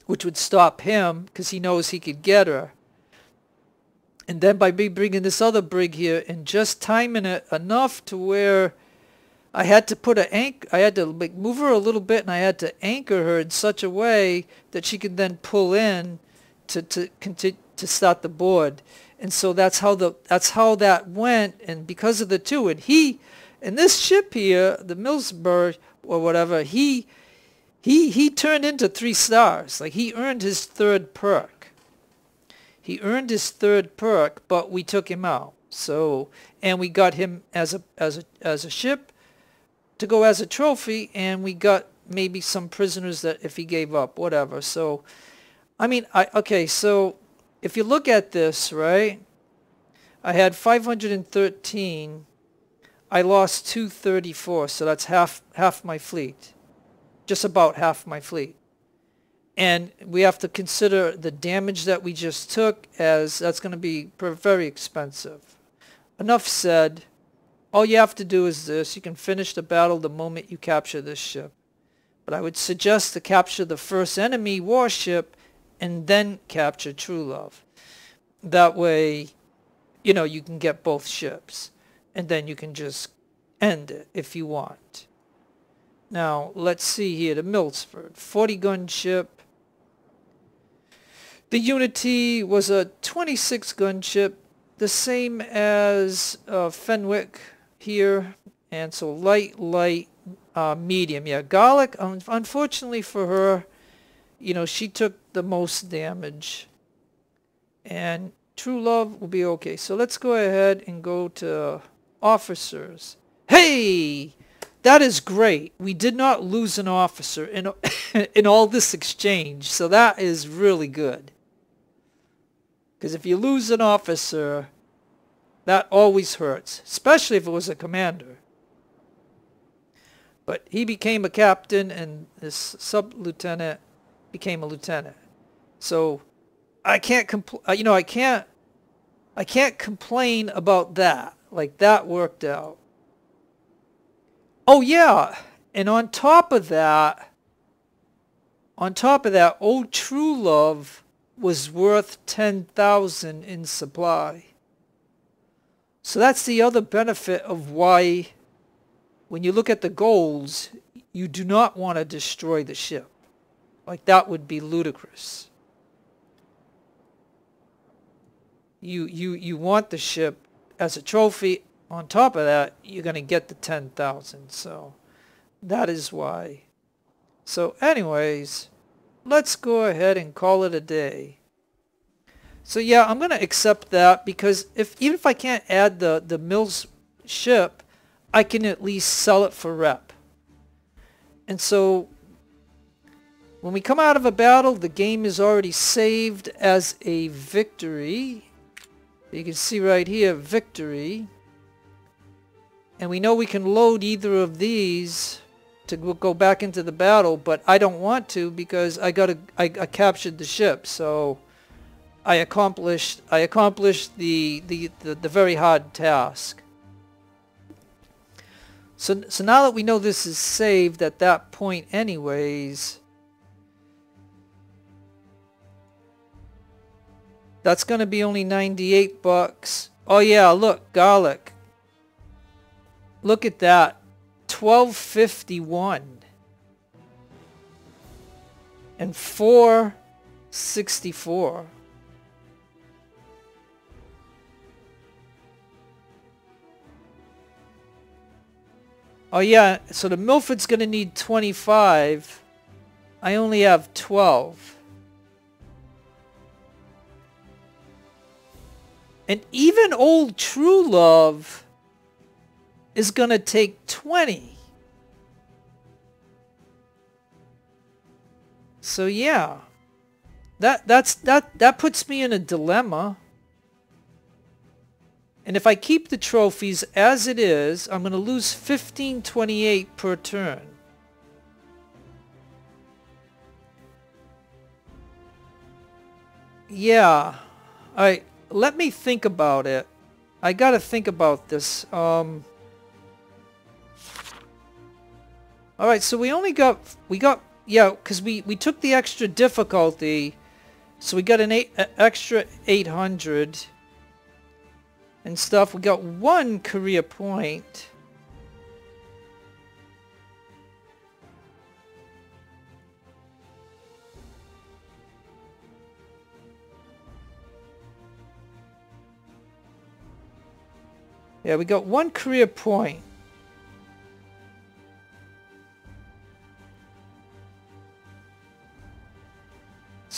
which would stop him because he knows he could get her. And then by me bringing this other brig here and just timing it enough to where I had to put a anchor, I had to like move her a little bit and I had to anchor her in such a way that she could then pull in to, to continue to start the board. And so that's how the that's how that went and because of the two and he and this ship here, the Millsburg or whatever, he he he turned into three stars. Like he earned his third perk. He earned his third perk, but we took him out. So and we got him as a as a as a ship to go as a trophy, and we got maybe some prisoners that if he gave up, whatever. So I mean, I okay. So if you look at this, right? I had 513. I lost 234, so that's half half my fleet just about half my fleet. And we have to consider the damage that we just took as that's going to be very expensive. Enough said. All you have to do is this. You can finish the battle the moment you capture this ship. But I would suggest to capture the first enemy warship and then capture Truelove. That way, you know, you can get both ships. And then you can just end it if you want. Now, let's see here, the Milford, 40 gun ship. The Unity was a 26 gun ship, the same as uh, Fenwick here, and so light, light, uh, medium. Yeah, Garlic, um, unfortunately for her, you know, she took the most damage. And Truelove will be okay. So let's go ahead and go to officers. Hey! That is great. We did not lose an officer in, [coughs] in all this exchange, so that is really good. Because if you lose an officer, that always hurts, especially if it was a commander. But he became a captain and this sub-lieutenant became a lieutenant. So I can't compl- uh, you know, I can't I can't complain about that. Like that worked out. Oh yeah, and on top of that, on top of that, Old Truelove was worth 10,000 in supply. So that's the other benefit of why when you look at the goals, you do not want to destroy the ship. Like that would be ludicrous. You, you, you want the ship as a trophy on top of that, you're going to get the 10,000. So that is why. So anyways, let's go ahead and call it a day. So yeah, I'm going to accept that because if even if I can't add the, the Mills ship, I can at least sell it for rep. And so when we come out of a battle, the game is already saved as a victory. You can see right here, victory. And we know we can load either of these to go back into the battle, but I don't want to because I got a, I, I captured the ship. So I accomplished I accomplished the, the, the, the very hard task. So, so now that we know this is saved at that point anyways, that's going to be only 98 bucks. Oh yeah, look, garlic. Look at that. 1251 and 464. Oh yeah, so the Milford's going to need 25. I only have 12. And even old Truelove is going to take 20. So yeah. That that's that that puts me in a dilemma. And if I keep the trophies as it is, I'm going to lose 1528 per turn. Yeah. Alright, let me think about it. I got to think about this. Um, Alright, so we only got, we got, yeah, because we, we took the extra difficulty, so we got an eight, extra 800 and stuff. We got one career point. Yeah, we got one career point.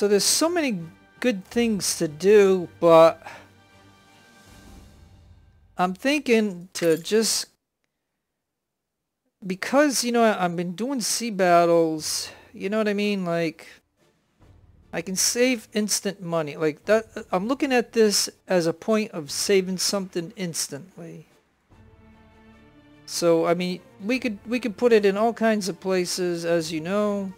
So there's so many good things to do, but I'm thinking to just because you know I've been doing sea battles, you know what I mean? Like I can save instant money. Like that I'm looking at this as a point of saving something instantly. So I mean, we could we could put it in all kinds of places as you know.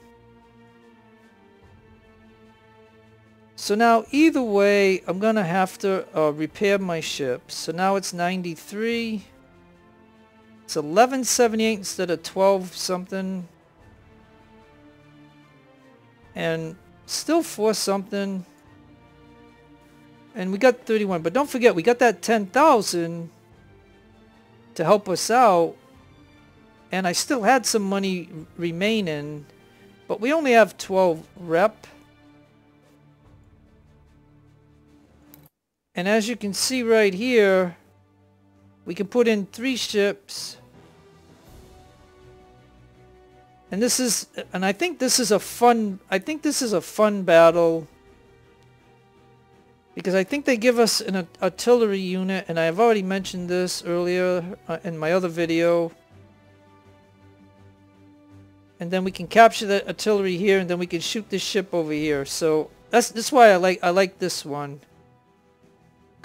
So now either way, I'm going to have to uh, repair my ship. So now it's 93. It's 1178 instead of 12 something. And still 4 something. And we got 31. But don't forget, we got that 10,000 to help us out. And I still had some money remaining. But we only have 12 rep. And as you can see right here, we can put in three ships. And this is, and I think this is a fun, I think this is a fun battle. Because I think they give us an artillery unit, and I've already mentioned this earlier uh, in my other video. And then we can capture the artillery here, and then we can shoot this ship over here. So that's, that's why I like, I like this one.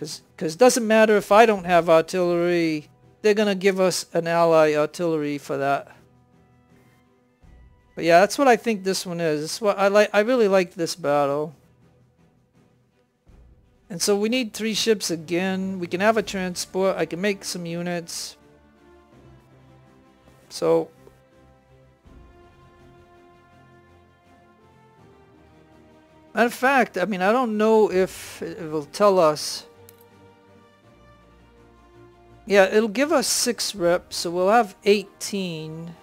Because it doesn't matter if I don't have artillery, they're going to give us an ally artillery for that. But yeah, that's what I think this one is. This what I like. I really like this battle. And so we need three ships again. We can have a transport. I can make some units. So in fact, I mean, I don't know if it will tell us yeah, it'll give us 6 reps, so we'll have 18.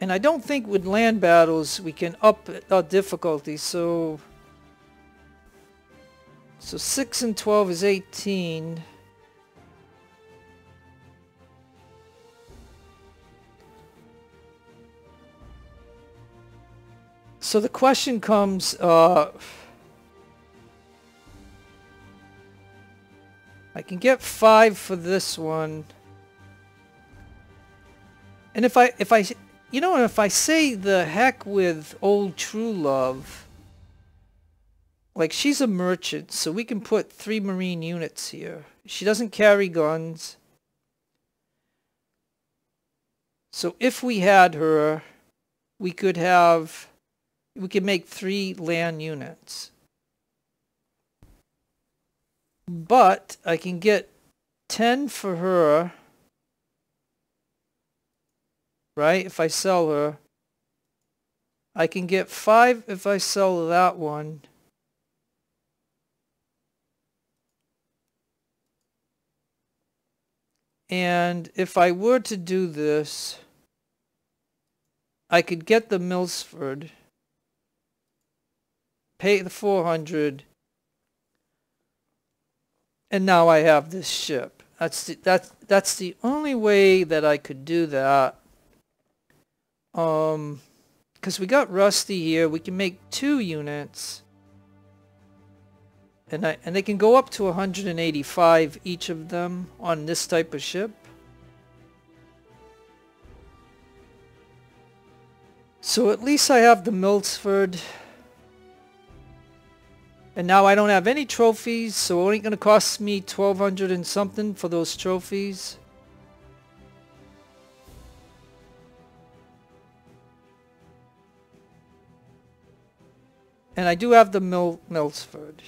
And I don't think with land battles we can up our difficulty, so... So 6 and 12 is 18. So the question comes, uh, I can get five for this one. And if I, if I, you know, if I say the heck with old Truelove, like she's a merchant, so we can put three marine units here. She doesn't carry guns. So if we had her, we could have, we could make three land units. But I can get 10 for her, right? If I sell her. I can get 5 if I sell that one. And if I were to do this, I could get the Milford, pay the 400, and now I have this ship. That's the, that's, that's the only way that I could do that. Um, because we got Rusty here, we can make two units. And, I, and they can go up to 185 each of them on this type of ship. So at least I have the Milford. And now I don't have any trophies, so it ain't going to cost me 1200 and something for those trophies. And I do have the Mil Milford.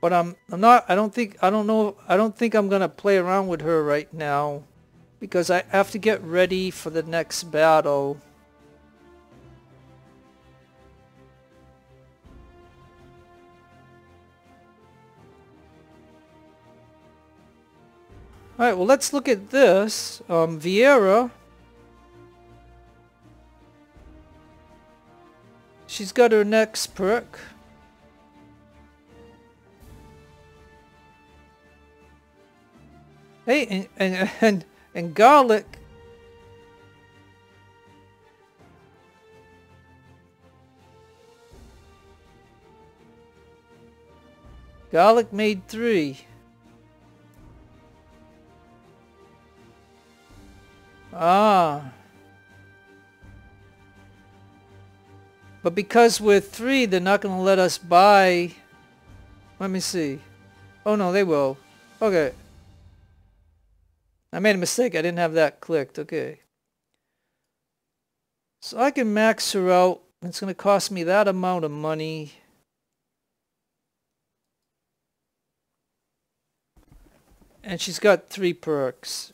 But I'm I'm not I don't think I don't know I don't think I'm gonna play around with her right now because I have to get ready for the next battle. Alright, well let's look at this. Um, Vieira. She's got her next perk. Hey, and, and, [laughs] and, and garlic. Garlic made three. Ah. But because we're three, they're not going to let us buy... Let me see. Oh no, they will. Okay. I made a mistake. I didn't have that clicked. Okay. So I can max her out. It's going to cost me that amount of money. And she's got three perks.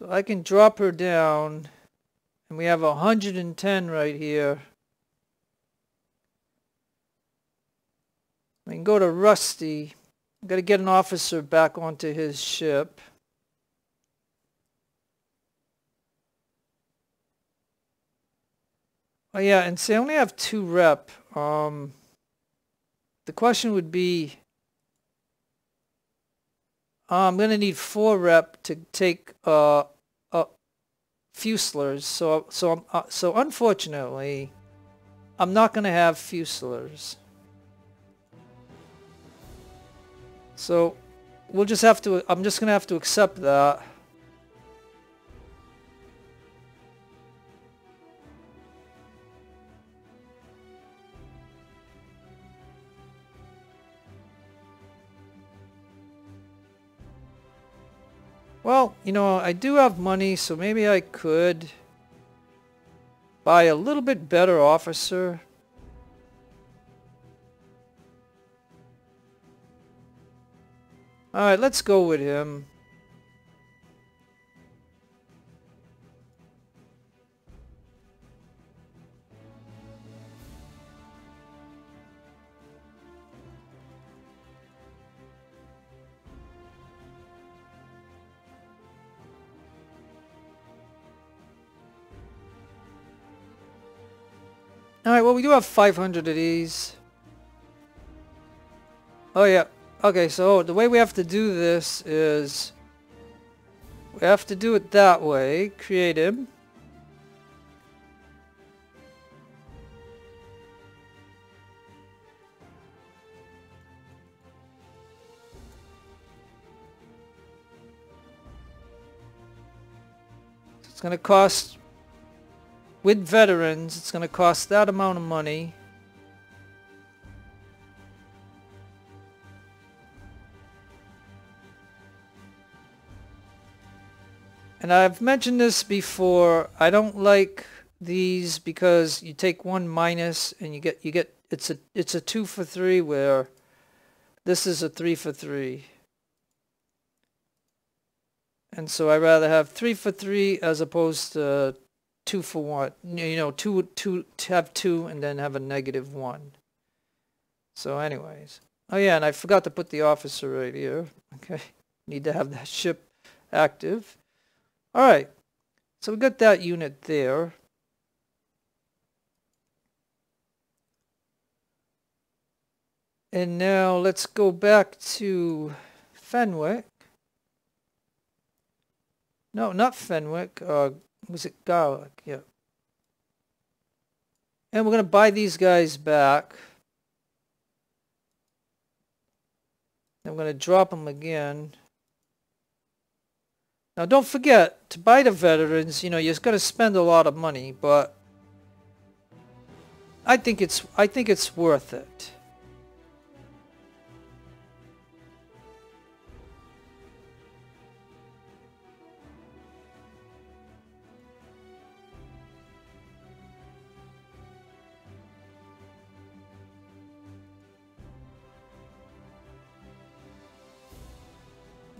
So I can drop her down. And we have 110 right here. I can go to Rusty. I've got to get an officer back onto his ship. Oh yeah, and say I only have two rep. Um, the question would be, I'm going to need four rep to take uh, uh, Fusiliers. So, so, uh, so unfortunately, I'm not going to have Fusiliers. So, we'll just have to, I'm just going to have to accept that. Well, you know, I do have money, so maybe I could buy a little bit better officer. Alright, let's go with him. Alright, well we do have 500 of these. Oh yeah. Okay, so the way we have to do this is we have to do it that way. Create him. It's going to cost, with veterans, it's going to cost that amount of money. And I've mentioned this before, I don't like these because you take one minus and you get, you get, it's a, it's a two for three where this is a three for three. And so I rather have three for three as opposed to two for one. You know, two, two, have two and then have a negative one. So anyways. Oh yeah, and I forgot to put the officer right here. Okay. [laughs] Need to have that ship active. Alright. So we got that unit there. And now let's go back to Fenwick. No, not Fenwick. Uh, was it Garlic? Yeah. And we're going to buy these guys back. I'm going to drop them again. Now don't forget, to buy the veterans, you know, you're going to spend a lot of money, but I think it's I think it's worth it.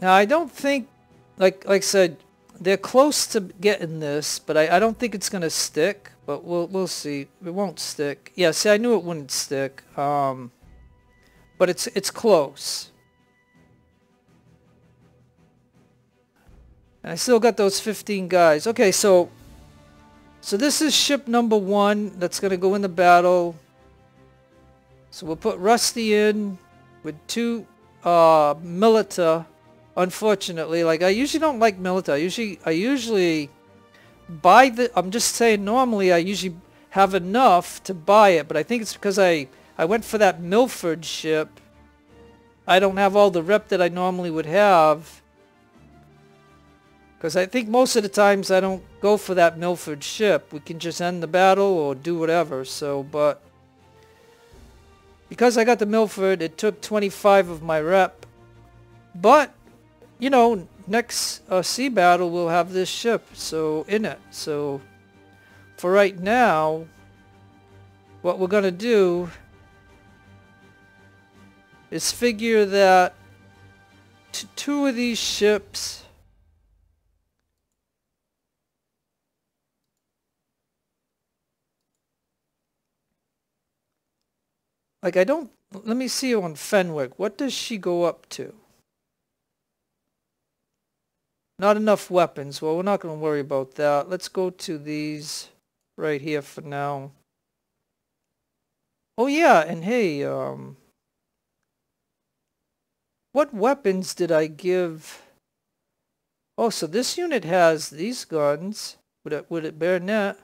Now I don't think, like like I said, they're close to getting this, but I, I don't think it's gonna stick. But we'll we'll see. It won't stick. Yeah, see, I knew it wouldn't stick. Um, but it's it's close. And I still got those 15 guys. Okay, so so this is ship number one that's gonna go in the battle. So we'll put Rusty in with two uh, Militia unfortunately. Like I usually don't like military. I usually I usually buy the. I'm just saying. Normally I usually have enough to buy it, but I think it's because I I went for that Milford ship. I don't have all the rep that I normally would have. Because I think most of the times I don't go for that Milford ship. We can just end the battle or do whatever. So, but because I got the Milford, it took 25 of my rep. But you know, next uh, sea battle we'll have this ship so in it. So for right now, what we're going to do is figure that two of these ships like I don't let me see on Fenwick what does she go up to not enough weapons. Well, we're not going to worry about that. Let's go to these right here for now. Oh yeah, and hey, um, what weapons did I give? Oh, so this unit has these guns with it with it bayonet,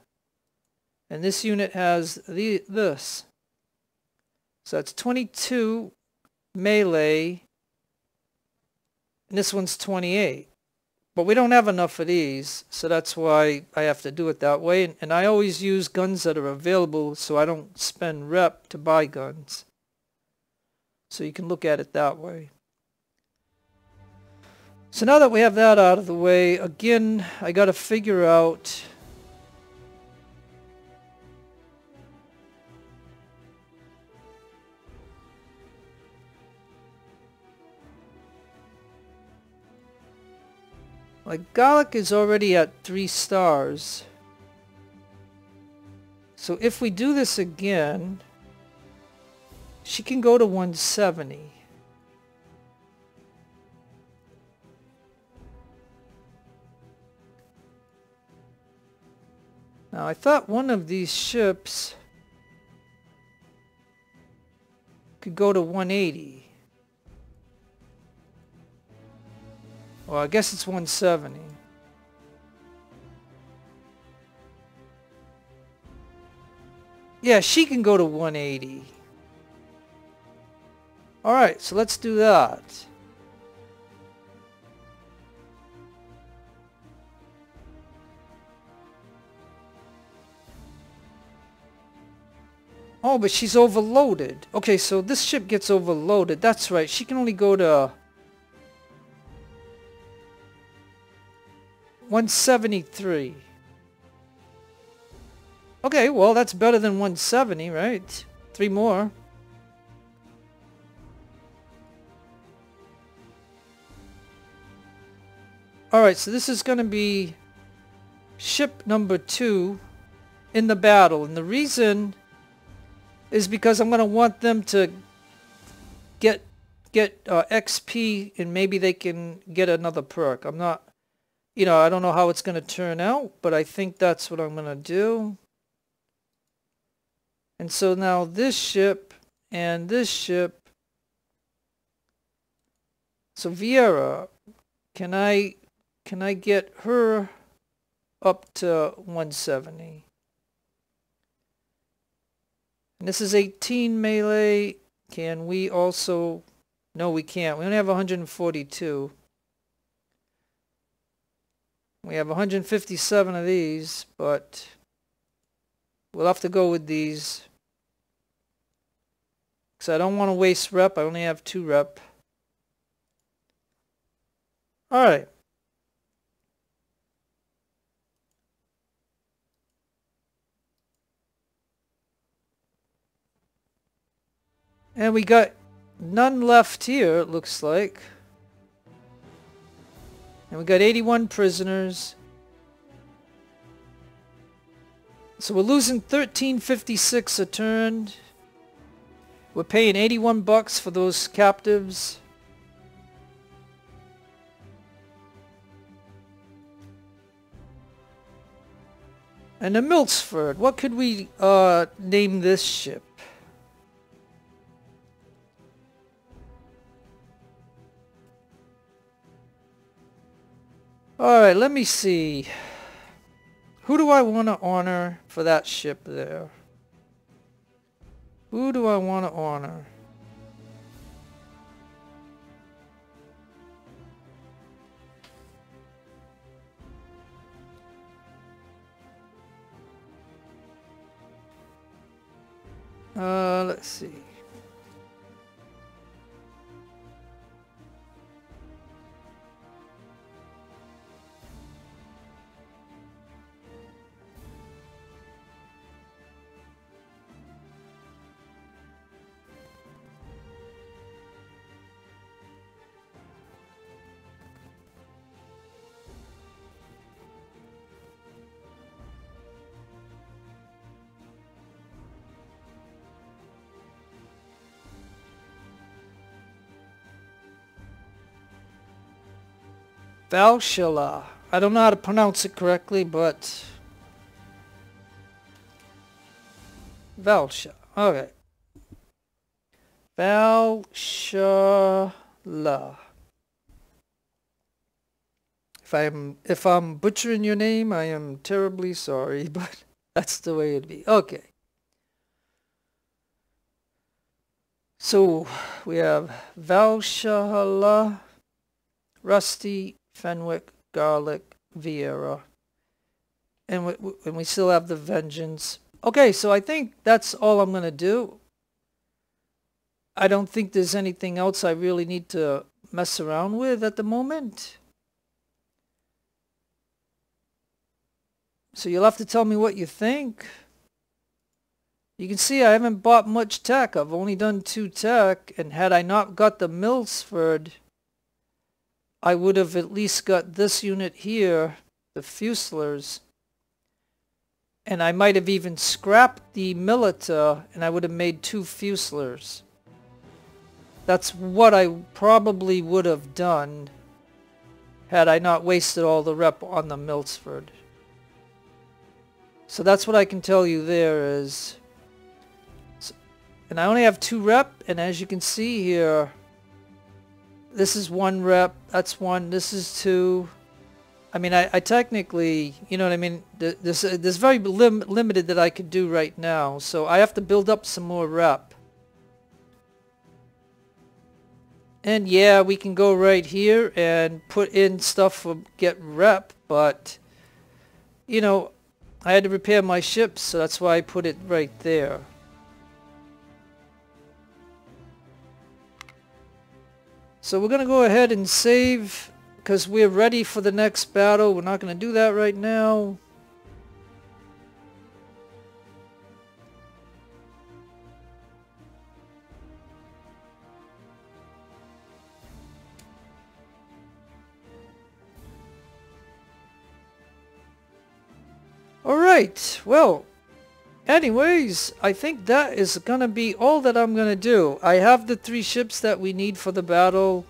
and this unit has the this. So that's 22 melee, and this one's 28. But we don't have enough of these, so that's why I have to do it that way. And, and I always use guns that are available so I don't spend rep to buy guns. So you can look at it that way. So now that we have that out of the way, again, I got to figure out Like, Garlic is already at three stars. So if we do this again, she can go to 170. Now I thought one of these ships could go to 180. Well, I guess it's 170. Yeah, she can go to 180. Alright, so let's do that. Oh, but she's overloaded. Okay, so this ship gets overloaded. That's right. She can only go to... 173. Okay, well, that's better than 170, right? Three more. Alright, so this is going to be ship number two in the battle. And the reason is because I'm going to want them to get get uh, XP and maybe they can get another perk. I'm not, you know, I don't know how it's going to turn out, but I think that's what I'm going to do. And so now this ship and this ship. So Viera, can I can I get her up to 170? And this is 18 melee. Can we also... No, we can't. We only have 142. We have 157 of these, but we'll have to go with these. Because I don't want to waste rep. I only have two rep. Alright. And we got none left here, it looks like. And we got 81 prisoners. So we're losing 1356 a turn. We're paying 81 bucks for those captives. And the Miltsford, what could we uh, name this ship? Alright, let me see. Who do I want to honor for that ship there? Who do I want to honor? Uh, let's see. Valshilla. I don't know how to pronounce it correctly, but... Valsha. Okay. Valshala. If I'm if I'm butchering your name, I am terribly sorry, [laughs] but that's the way it'd be. Okay. So we have Valshala, Rusty, Fenwick, Garlic, Vieira. And we, and we still have the Vengeance. Okay, so I think that's all I'm going to do. I don't think there's anything else I really need to mess around with at the moment. So you'll have to tell me what you think. You can see I haven't bought much tech. I've only done two tech. And had I not got the Miltsford I would have at least got this unit here, the Fusiliers, and I might have even scrapped the Militia and I would have made two Fusiliers. That's what I probably would have done had I not wasted all the rep on the Miltsford. So that's what I can tell you there is... And I only have two rep, and as you can see here, this is one rep. That's one. This is two. I mean, I, I technically, you know what I mean? There's, uh, there's very lim limited that I could do right now. So I have to build up some more rep. And yeah, we can go right here and put in stuff for get rep, but, you know, I had to repair my ships, so that's why I put it right there. So we're going to go ahead and save because we're ready for the next battle. We're not going to do that right now. Alright, well, anyways, I think that is gonna be all that I'm gonna do. I have the three ships that we need for the battle,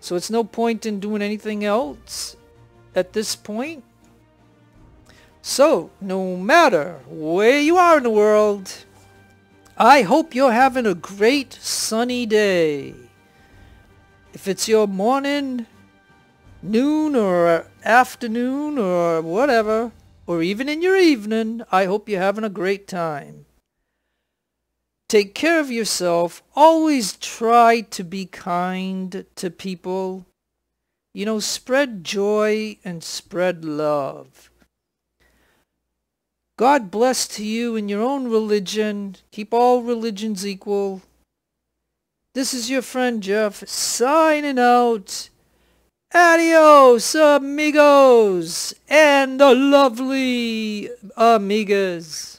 so it's no point in doing anything else at this point. So, no matter where you are in the world, I hope you're having a great sunny day. If it's your morning, noon, or afternoon, or whatever, or even in your evening, I hope you're having a great time. Take care of yourself. Always try to be kind to people. You know, spread joy and spread love. God bless to you in your own religion. Keep all religions equal. This is your friend Jeff signing out. Adios, amigos, and the lovely amigas.